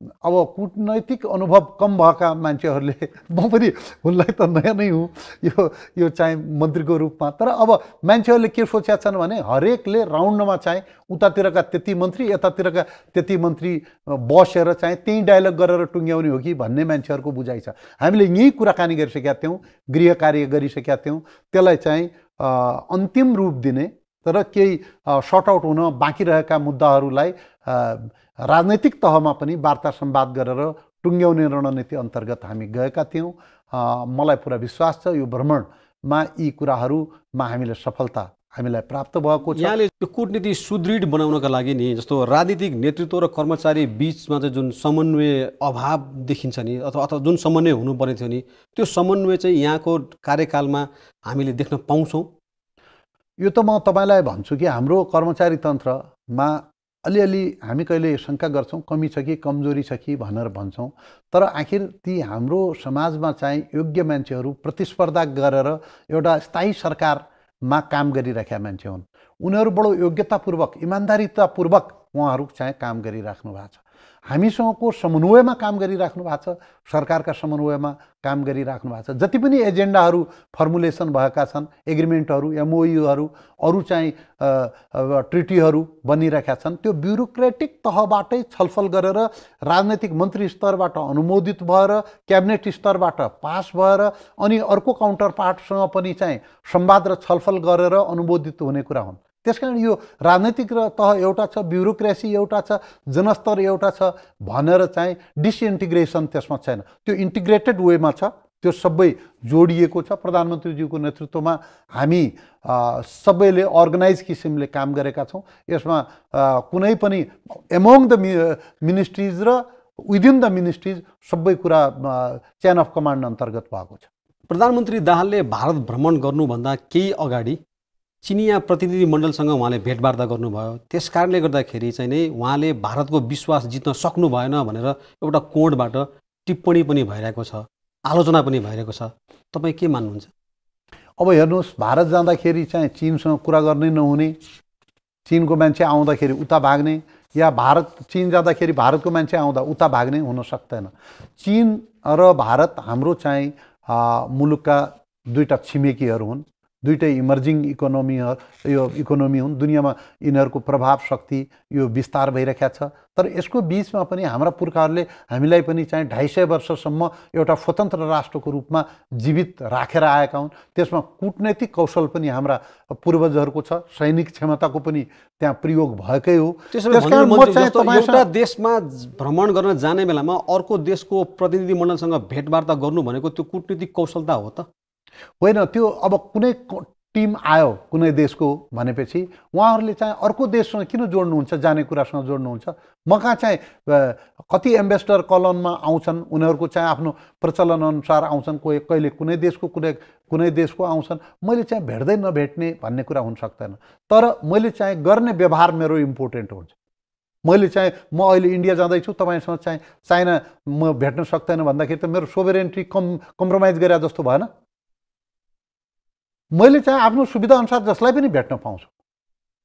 अब कुटनैतिक अनुभव कम भएका मान्छेहरूले म पनि उनलाई त नयाँ नै हुँ। यो यो चाहिँ मन्त्रीको रूपमा। तर अब मान्छेहरूले के सोचेका छन् भने हरेकले राउन्डमा चाहिँ उतातिरका त्यति मन्त्री यतातिरका त्यति मन्त्री बसेर चाहिँ त्यहीँ डायलग गरेर टुङ्ग्याउने हो कि भन्ने मान्छेहरूको बुझाइ छ। हामीले यहीँ कुराकानी गरिसकेका थियौँ गृह कार्य गरिसकेका थियौँ। त्यसलाई चाहिँ अन्तिम रूप दिने तर केही सर्ट आउट हुन बाँकी रहेका मुद्दाहरूलाई राजनैतिक तहमा पनि वार्ता सम्वाद गरेर टुङ्ग्याउने रणनीति अन्तर्गत हामी गएका थियौँ। मलाई पुरा विश्वास छ यो भ्रमणमा यी कुराहरूमा हामीले सफलता हामीलाई प्राप्त भएको छ। यहाँले त्यो कुटनीति सुदृढ बनाउनका लागि नि जस्तो राजनीतिक नेतृत्व र कर्मचारी बिचमा चाहिँ जुन समन्वय अभाव देखिन्छ नि अथवा अथवा जुन समन्वय हुनुपर्ने थियो नि त्यो समन्वय चाहिँ यहाँको कार्यकालमा हामीले देख्न पाउँछौँ। यो त म तपाईँलाई भन्छु कि हाम्रो कर्मचारी तन्त्रमा अलिअलि हामी कहिले शङ्का गर्छौँ कमी छ कि कमजोरी छ कि भनेर भन्छौँ। तर आखिर ती हाम्रो समाजमा चाहिँ योग्य मान्छेहरू प्रतिस्पर्धा गरेर एउटा स्थायी सरकारमा काम गरिरहेका मान्छे हुन्। उनीहरू बडो योग्यतापूर्वक इमान्दारितापूर्वक उहाँहरू चाहिँ काम गरिराख्नु भएको छ। हामीसँगको समन्वयमा काम गरिराख्नु भएको छ? सरकारका समन्वयमा काम गरिराख्नु भएको छ? जति पनि एजेन्डाहरू फर्मुलेसन भएका छन् एग्रिमेन्टहरू एमओयुहरू अरू चाहिँ ट्रिटीहरू बनिरहेका छन् त्यो ब्युरोक्रेटिक तहबाटै छलफल गरेर राजनैतिक मन्त्री स्तरबाट अनुमोदित भएर क्याबिनेट स्तरबाट पास भएर अनि अर्को काउन्टर पार्टसँग पनि चाहिँ संवाद र छलफल गरेर अनुमोदित हुने कुरा हुन्। त्यस कारण यो राजनैतिक र तह एउटा छ ब्युरोक्रेसी एउटा छ जनस्तर एउटा छ भनेर चाहिँ डिसइन्टिग्रेसन त्यसमा छैन। त्यो इन्टिग्रेटेड वेमा छ त्यो सबै जोडिएको छ। प्रधानमन्त्रीज्यूको नेतृत्वमा हामी सबैले अर्गनाइज किसिमले काम गरेका छौँ। यसमा कुनै पनि एमोङ द मिनिस्ट्रिज र विदिन द मिनिस्ट्रिज सबै कुरा चेन अफ कमान्ड अन्तर्गत भएको छ। प्रधानमन्त्री दाहालले भारत भ्रमण गर्नुभन्दा केही अगाडि चिनिया प्रतिनिधि मण्डलसँग उहाँले भेटवार्ता गर्नुभयो। त्यस कारणले गर्दाखेरि चाहिँ नै उहाँले भारतको विश्वास जित्न सक्नु भएन भनेर एउटा कोणबाट टिप्पणी पनि भइरहेको छ आलोचना पनि भइरहेको छ। तपाईँ के मान्नुहुन्छ? अब हेर्नुहोस् भारत जाँदाखेरि चाहिँ चिनसँग कुरा गर्नै नहुने चिनको मान्छे आउँदाखेरि उता भाग्ने या भारत चिन जाँदाखेरि भारतको मान्छे आउँदा उता भाग्ने हुन सक्दैन। चिन र भारत हाम्रो चाहिँ मुलुकका दुईवटा छिमेकीहरू हुन्। दुइटै इमर्जिङ इकोनोमी यो इकोनोमी हुन्। दुनियाँमा यिनीहरूको प्रभाव शक्ति यो विस्तार भइरहेको छ। तर यसको बिचमा पनि हाम्रा पुर्खाहरूले हामीलाई पनि चाहिँ ढाई सय वर्षसम्म एउटा स्वतन्त्र राष्ट्रको रूपमा जीवित राखेर आएका हुन्। त्यसमा कुटनैतिक कौशल पनि हाम्रा पूर्वजहरूको छ। सैनिक क्षमताको पनि त्यहाँ प्रयोग भएकै हो। एउटा देशमा भ्रमण गर्न जाने बेलामा अर्को देशको प्रतिनिधि मण्डलसँग भेटवार्ता गर्नु भनेको त्यो कुटनीतिक कौशलता हो त। होइन त्यो अब कुनै टिम आयो कुनै देशको भनेपछि उहाँहरूले चाहिँ अर्को देशसँग किन जोड्नुहुन्छ जाने कुरासँग जोड्नुहुन्छ? म कहाँ चाहिँ कति एम्बेसडर कलनमा आउँछन्? उनीहरूको चाहिँ आफ्नो प्रचलन अनुसार आउँछन्? कोही कहिले कुनै देशको कुनै कुनै देशको आउँछन्? मैले चाहिँ भेट्दै नभेट्ने भन्ने कुरा हुन सक्दैन। तर मैले चाहिँ गर्ने व्यवहार मेरो इम्पोर्टेन्ट हुन्छ। मैले चाहिँ म अहिले इन्डिया जाँदैछु तपाईँसँग चाहिँ चाइना म भेट्न सक्दैन भन्दाखेरि त मेरो सोभरेन्ट्री कम कम्प्रोमाइज गरे जस्तो भएन। मैले चाहिँ आफ्नो सुविधा अनुसार जसलाई पनि भेट्न पाउँछु।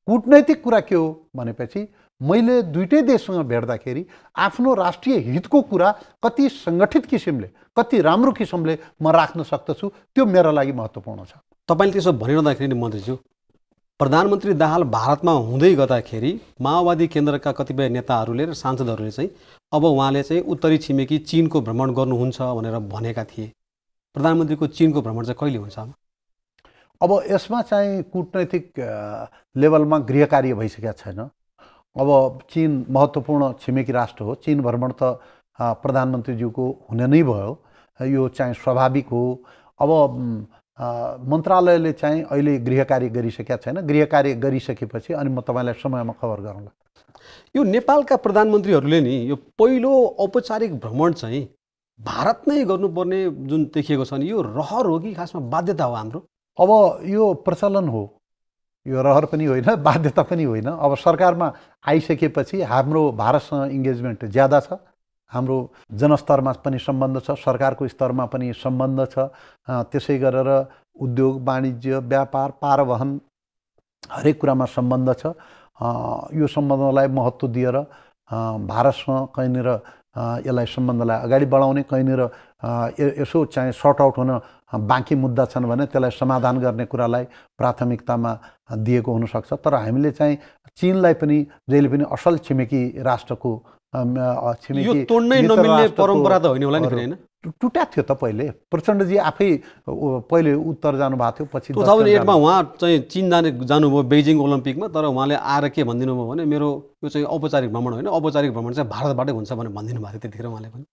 कुटनैतिक कुरा के हो भनेपछि मैले दुइटै देशसँग भेट्दाखेरि आफ्नो राष्ट्रिय हितको कुरा कति सङ्गठित किसिमले कति राम्रो किसिमले म राख्न सक्दछु त्यो मेरो लागि महत्त्वपूर्ण छ। तपाईँले त्यसो भनिरहँदाखेरि नि मन्त्रीज्यू प्रधानमन्त्री दाहाल भारतमा हुँदै गर्दाखेरि माओवादी केन्द्रका कतिपय नेताहरूले र सांसदहरूले चाहिँ अब उहाँले चाहिँ उत्तरी छिमेकी चिनको भ्रमण गर्नुहुन्छ भनेर भनेका थिए। प्रधानमन्त्रीको चिनको भ्रमण चाहिँ कहिले हुन्छ? अब यसमा चाहिँ कुटनैतिक लेभलमा गृह कार्य भइसकेका छैन। अब चिन महत्त्वपूर्ण छिमेकी राष्ट्र हो। चिन भ्रमण त प्रधानमन्त्रीज्यूको हुने नै भयो। यो चाहिँ स्वाभाविक हो। अब मन्त्रालयले चाहिँ अहिले गृह कार्य गरिसकेका छैन। गृह कार्य गरिसकेपछि अनि म तपाईँलाई समयमा खबर गरौँला यो नेपालका प्रधानमन्त्रीहरूले नि यो पहिलो औपचारिक भ्रमण चाहिँ भारत नै गर्नुपर्ने जुन देखिएको छ नि यो रहर हो कि खासमा बाध्यता हो हाम्रो? अब यो प्रचलन हो। यो रहर पनि होइन बाध्यता पनि होइन। अब सरकारमा आइसकेपछि हाम्रो भारतसँग इङ्गेजमेन्ट ज्यादा छ हाम्रो जनस्तरमा पनि सम्बन्ध छ सरकारको स्तरमा पनि सम्बन्ध छ। त्यसै गरेर उद्योग वाणिज्य व्यापार पारवहन हरेक कुरामा सम्बन्ध छ। यो सम्बन्धलाई महत्त्व दिएर भारतसँग कहीँनिर यसलाई सम्बन्धलाई अगाडि बढाउने कहीँनिर यसो चाहिँ सर्ट आउट हुन बाँकी मुद्दा छन् भने त्यसलाई समाधान गर्ने कुरालाई प्राथमिकतामा दिएको हुनसक्छ। तर हामीले चाहिँ चिनलाई पनि जहिले पनि असल छिमेकी राष्ट्रको छिमेकी परम्परा त होइन होला नि होइन? टुट्याएको थियो त पहिले। प्रचण्डजी आफै पहिले उत्तर जानुभएको थियो पछि टु थाउजन्ड एटमा उहाँ चाहिँ चिन जाने जानुभयो बेजिङ ओलम्पिकमा तर उहाँले आएर के भनिदिनु भयो भने मेरो यो चाहिँ औपचारिक भ्रमण होइन औपचारिक भ्रमण चाहिँ भारतबाटै हुन्छ भनेर भनिदिनु भएको थियो त्यतिखेर उहाँले पनि।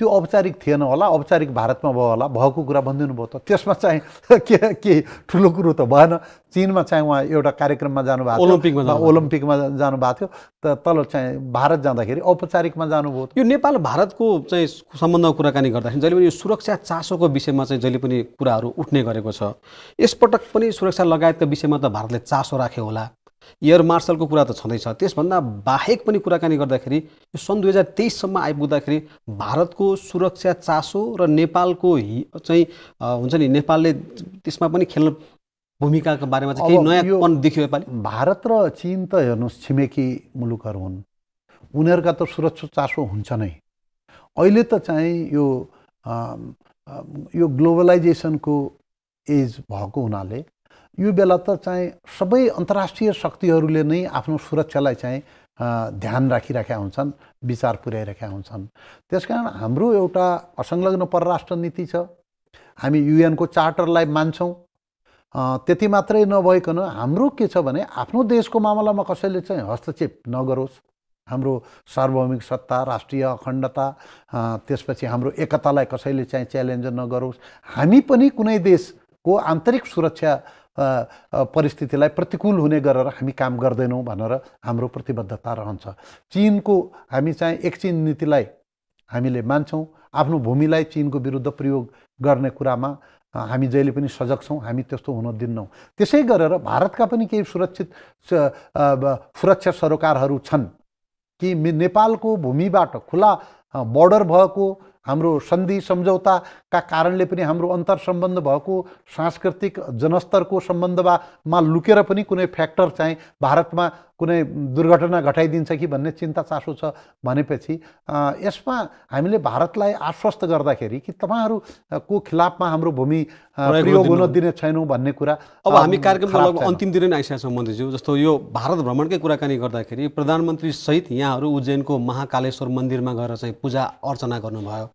त्यो औपचारिक थिएन होला औपचारिक भारतमा भयो होला भएको कुरा भनिदिनु भयो त। त्यसमा चाहिँ के के ठुलो कुरो त भएन। चिनमा चाहिँ उहाँ एउटा कार्यक्रममा जानुभएको ओलम्पिकमा ओलम्पिकमा जानुभएको थियो। त तल चाहिँ भारत जाँदाखेरि औपचारिकमा जानुभयो। यो नेपाल भारतको चाहिँ सम्बन्धमा कुराकानी गर्दाखेरि जहिले पनि यो सुरक्षा चासोको विषयमा चाहिँ जहिले पनि कुराहरू उठ्ने गरेको छ। यसपटक पनि सुरक्षा लगायतका विषयमा त भारतले चासो राख्यो होला। एयर मार्सलको कुरा त छँदैछ। त्यसभन्दा बाहेक पनि कुराकानी गर्दाखेरि यो सन् दुई हजार तेइससम्म आइपुग्दाखेरि भारतको सुरक्षा चासो र नेपालको चाहिँ हुन्छ नि नेपालले त्यसमा पनि खेल्न भूमिकाको बारेमा चाहिँ केही नयाँ देखियो नेपाली भारत र चिन त हेर्नुहोस् छिमेकी मुलुकहरू हुन्। उनीहरूका त सुरक्षा चासो हुन्छ नै। अहिले त चाहिँ यो यो ग्लोबलाइजेसनको एज भएको हुनाले यो बेला त चाहिँ सबै अन्तर्राष्ट्रिय शक्तिहरूले नै आफ्नो सुरक्षालाई चाहिँ ध्यान राखिरहेका हुन्छन् विचार पुर्याइरहेका हुन्छन्। त्यस कारण हाम्रो एउटा असंलग्न परराष्ट्र नीति छ। हामी युएनको चार्टरलाई मान्छौँ। त्यति मात्रै नभइकन हाम्रो के छ भने आफ्नो देशको मामलामा कसैले चाहिँ हस्तक्षेप नगरोस्। हाम्रो सार्वभौमिक सत्ता राष्ट्रिय अखण्डता त्यसपछि हाम्रो एकतालाई कसैले चाहिँ च्यालेन्ज नगरोस्। हामी पनि कुनै देशको आन्तरिक सुरक्षा परिस्थितिलाई प्रतिकूल हुने गरेर हामी काम गर्दैनौँ भनेर हाम्रो प्रतिबद्धता रहन्छ। चिनको हामी चाहिँ एकचिन नीतिलाई हामीले मान्छौँ। आफ्नो भूमिलाई चिनको विरुद्ध प्रयोग गर्ने कुरामा हामी जहिले पनि सजग छौँ हामी त्यस्तो हुन दिन्नौँ। त्यसै गरेर भारतका पनि केही सुरक्षित सुरक्षा सरोकारहरू छन् कि नेपालको भूमिबाट खुला बोर्डर भएको हाम्रो सन्धि सम्झौताका कारणले पनि हाम्रो अन्तर सम्बन्ध भएको सांस्कृतिक जनस्तरको सम्बन्धमा लुकेर पनि कुनै फ्याक्टर चाहिँ भारतमा कुनै दुर्घटना घटाइदिन्छ कि भन्ने चिन्ता चासो छ भनेपछि यसमा हामीले भारतलाई आश्वस्त गर्दाखेरि कि तपाईँहरूको खिलाफमा हाम्रो भूमि प्रयोग हुन दिने छैनौँ भन्ने कुरा अब हामी कार्यक्रमको लगभग अन्तिमतिर नै आइसकेका छौँ मन्त्रीज्यू। जस्तो यो भारत भ्रमणकै कुराकानी गर्दाखेरि प्रधानमन्त्री सहित यहाँहरू उज्जैनको महाकालेश्वर मन्दिरमा गएर चाहिँ पूजा अर्चना गर्नुभयो।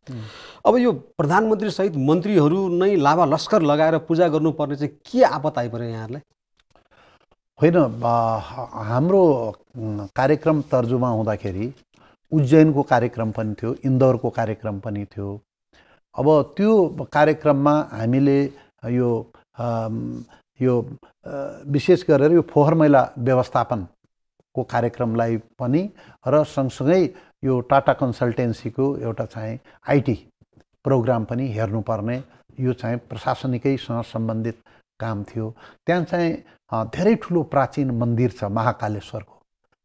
अब यो प्रधानमन्त्री सहित मन्त्रीहरू नै लाभा लस्कर लगाएर पूजा गर्नुपर्ने चाहिँ के आपत आइपऱ्यो यहाँहरूलाई? होइन हाम्रो कार्यक्रम तर्जुमा हुँदाखेरि उज्जैनको कार्यक्रम पनि थियो इन्दौरको कार्यक्रम पनि थियो। अब त्यो कार्यक्रममा हामीले यो यो विशेष गरेर यो फोहोर मैला व्यवस्थापनको कार्यक्रमलाई पनि र सँगसँगै यो टाटा कन्सल्टेन्सीको एउटा चाहिँ आइटी प्रोग्राम पनि हेर्नुपर्ने यो चाहिँ प्रशासनिकैसँग सम्बन्धित काम थियो। त्यहाँ चाहिँ धेरै ठुलो प्राचीन मन्दिर छ महाकालेश्वरको।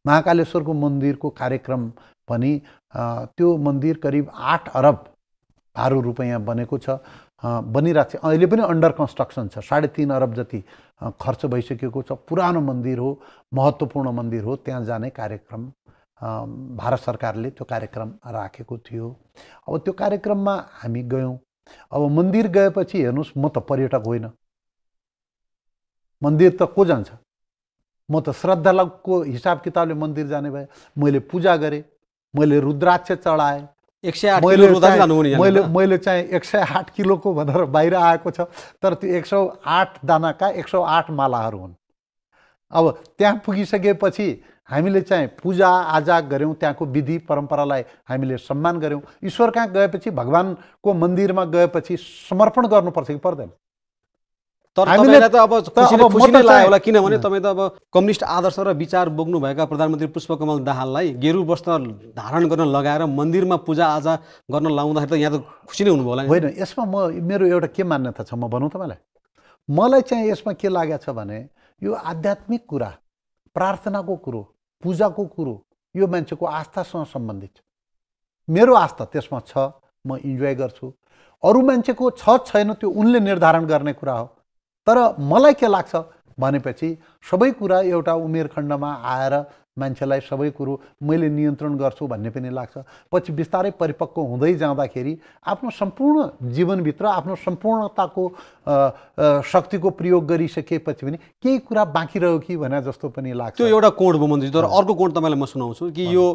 महाकालेश्वरको मन्दिरको कार्यक्रम पनि त्यो मन्दिर करिब आठ अरब भारू रुपियाँ बनेको छ। बनिरहेको छ। अहिले पनि अन्डर कन्स्ट्रक्सन छ। साढे तिन अरब जति खर्च भइसकेको छ। पुरानो मन्दिर हो महत्त्वपूर्ण मन्दिर हो। त्यहाँ जाने कार्यक्रम भारत सरकारले त्यो कार्यक्रम राखेको थियो। अब त्यो कार्यक्रममा हामी गयौँ। अब मन्दिर गएपछि हेर्नुहोस् म त पर्यटक होइन। मन्दिर त को जान्छ? म त श्रद्धालुको हिसाब किताबले मन्दिर जाने भए मैले पूजा गरेँ मैले रुद्राक्ष चढाएँ। एक सय आठ मैले मैले मैले चाहिँ एक सय आठ किलोको भनेर बाहिर आएको छ तर त्यो एक सौ आठ दानाका एक सौ आठ मालाहरू हुन्। अब त्यहाँ पुगिसकेपछि हामीले चाहिँ पूजा आजा गऱ्यौँ त्यहाँको विधि परम्परालाई हामीले सम्मान गऱ्यौँ। ईश्वर कहाँ गएपछि? भगवान्को मन्दिरमा गएपछि समर्पण गर्नुपर्छ कि पर्दैन? तर त अब नै लाग्यो होला किनभने तपाईँ त अब कम्युनिस्ट आदर्श र विचार बोक्नुभएका प्रधानमन्त्री पुष्पकमल दाहाललाई गेरु वस्त्र धारण गर्न लगाएर मन्दिरमा पूजा आजा गर्न लाउँदाखेरि त यहाँ त खुसी नै हुनुभयो होला। होइन यसमा म मेरो एउटा के मान्यता छ म भनौँ तपाईँलाई। मलाई चाहिँ यसमा के लागेको छ भने यो आध्यात्मिक कुरा प्रार्थनाको कुरो पूजाको कुरो यो मान्छेको आस्थासँग सम्बन्धित छ। मेरो आस्था त्यसमा छ म इन्जोय गर्छु। अरू मान्छेको छ छैन त्यो उनले निर्धारण गर्ने कुरा हो। तर मलाई के लाग्छ भनेपछि सबै कुरा एउटा उमेर खण्डमा आएर मान्छेलाई सबै कुरो मैले नियन्त्रण गर्छु भन्ने पनि लाग्छ। पछि बिस्तारै परिपक्व हुँदै जाँदाखेरि आफ्नो सम्पूर्ण जीवनभित्र आफ्नो सम्पूर्णताको शक्तिको प्रयोग गरिसकेपछि पनि केही कुरा बाँकी रह्यो कि भने जस्तो पनि लाग्छ। त्यो एउटा कोण भयो मन्त्रीजी तर अर्को कोण तपाईँलाई म सुनाउँछु कि यो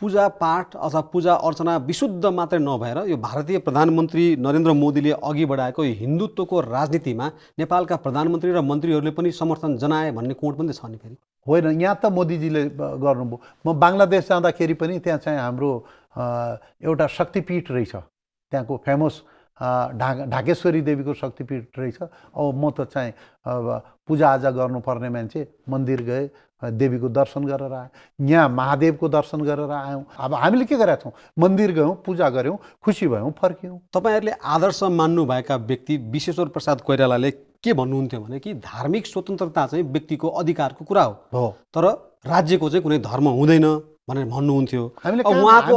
पूजा पाठ अथवा पूजा अर्चना विशुद्ध मात्रै नभएर यो भारतीय प्रधानमन्त्री नरेन्द्र मोदीले अघि बढाएको हिन्दुत्वको राजनीतिमा नेपालका प्रधानमन्त्री र मन्त्रीहरूले पनि समर्थन जनाए भन्ने कोण पनि छ नि फेरि। होइन यहाँ त मोदीजीले गर्नुभयो। म बङ्गलादेश जाँदाखेरि पनि त्यहाँ चाहिँ हाम्रो एउटा शक्तिपीठ रहेछ। त्यहाँको फेमस ढा ढाकेश्वरी देवीको शक्तिपीठ रहेछ। अब म त चाहिँ अब पूजाआजा गर्नुपर्ने मान्छे मन्दिर गएँ देवीको दर्शन गरेर आएँ यहाँ महादेवको दर्शन गरेर आयौँ। अब हामीले के गरेका छौँ? मन्दिर गयौँ पूजा गऱ्यौँ खुसी भयौँ फर्क्यौँ। तपाईँहरूले आदर्श मान्नुभएका व्यक्ति विश्वेश्वर प्रसाद कोइरालाले के भन्नुहुन्थ्यो भने कि धार्मिक स्वतन्त्रता चाहिँ व्यक्तिको अधिकारको कुरा हो। हो। तर राज्यको चाहिँ कुनै धर्म हुँदैन। भनेर भन्नुहुन्थ्यो। उहाँको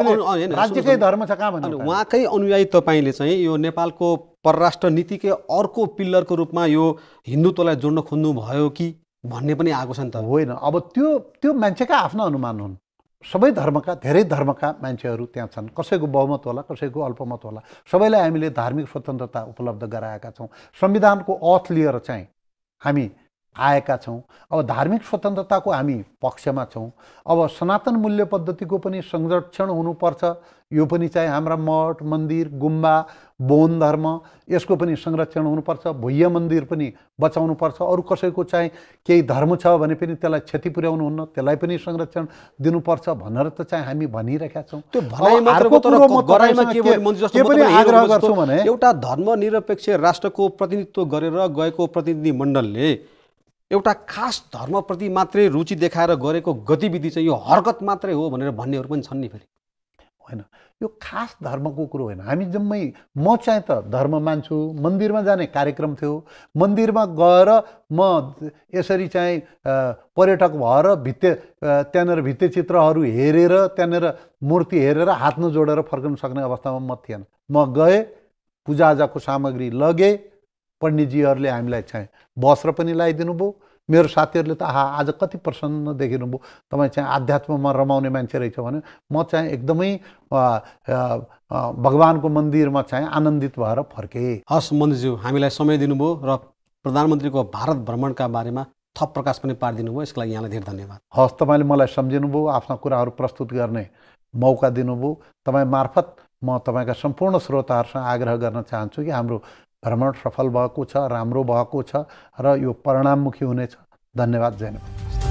राज्यकै। धर्म छ कहाँ उहाँकै अनुयायी तपाईँले चाहिँ यो नेपालको परराष्ट्र नीतिकै अर्को पिल्लरको रूपमा यो हिन्दुत्वलाई जोड्न खोज्नु भयो कि भन्ने पनि आएको छ नि त। होइन अब त्यो त्यो मान्छेका आफ्ना अनुमान हुन्। सबै धर्मका धेरै धर्मका मान्छेहरू त्यहाँ छन्। कसैको बहुमत होला कसैको अल्पमत होला। सबैलाई हामीले धार्मिक स्वतन्त्रता उपलब्ध गराएका छौँ। संविधानको अथ लिएर चाहिँ हामी आएका छौँ। अब धार्मिक स्वतन्त्रताको हामी पक्षमा छौँ। अब सनातन मूल्य पद्धतिको पनि संरक्षण हुनुपर्छ। यो पनि चाहिँ हाम्रा मठ मन्दिर गुम्बा बौद्ध धर्म यसको पनि संरक्षण हुनुपर्छ। भुइँ मन्दिर पनि बचाउनुपर्छ। अरू कसैको चाहिँ केही धर्म छ भने पनि त्यसलाई क्षति पुर्याउनु हुन्न त्यसलाई पनि संरक्षण दिनुपर्छ भनेर त चाहिँ हामी भनिरहेका छौँ। त्यो पनि आग्रह गर्छु भने एउटा धर्मनिरपेक्ष राष्ट्रको प्रतिनिधित्व गरेर गएको प्रतिनिधि मण्डलले एउटा खास धर्मप्रति मात्रै रुचि देखाएर गरेको गतिविधि चाहिँ यो हरकत मात्रै हो भनेर भन्नेहरू पनि छन् नि फेरि। होइन यो खास धर्मको कुरो होइन। हामी जम्मै म चाहिँ त धर्म मान्छु मन्दिरमा जाने कार्यक्रम थियो मन्दिरमा गएर म यसरी चाहिँ पर्यटक भएर भित्ते त्यहाँनिर भित्ते चित्रहरू हेरेर त्यहाँनिर मूर्ति हेरेर हात नजोडेर फर्कन सक्ने अवस्थामा म थिएन। म गएँ पूजाआजाको सामग्री लगेँ पण्डितजीहरूले हामीलाई चाहिँ वस्त्र पनि लगाइदिनु भयो मेरो साथीहरूले त आहा आज कति प्रसन्न देखिनु भयो। तपाईँ चाहिँ आध्यात्ममा रमाउने मान्छे रहेछ भने म चाहिँ एकदमै भगवान्को मन्दिरमा चाहिँ आनन्दित भएर फर्केँ। हस् मन्त्रीज्यू हामीलाई समय दिनुभयो र प्रधानमन्त्रीको भारत भ्रमणका बारेमा थप प्रकाश पनि पारिदिनु भयो। यसको लागि यहाँलाई धेरै धन्यवाद। हस् तपाईँले मलाई सम्झिनुभयो आफ्ना कुराहरू प्रस्तुत गर्ने मौका दिनुभयो। तपाईँ मार्फत म तपाईँका सम्पूर्ण श्रोताहरूसँग आग्रह गर्न चाहन्छु कि हाम्रो भ्रमण सफल भएको छ राम्रो भएको छ र यो परिणाममुखी हुनेछ। धन्यवाद जय नेपाल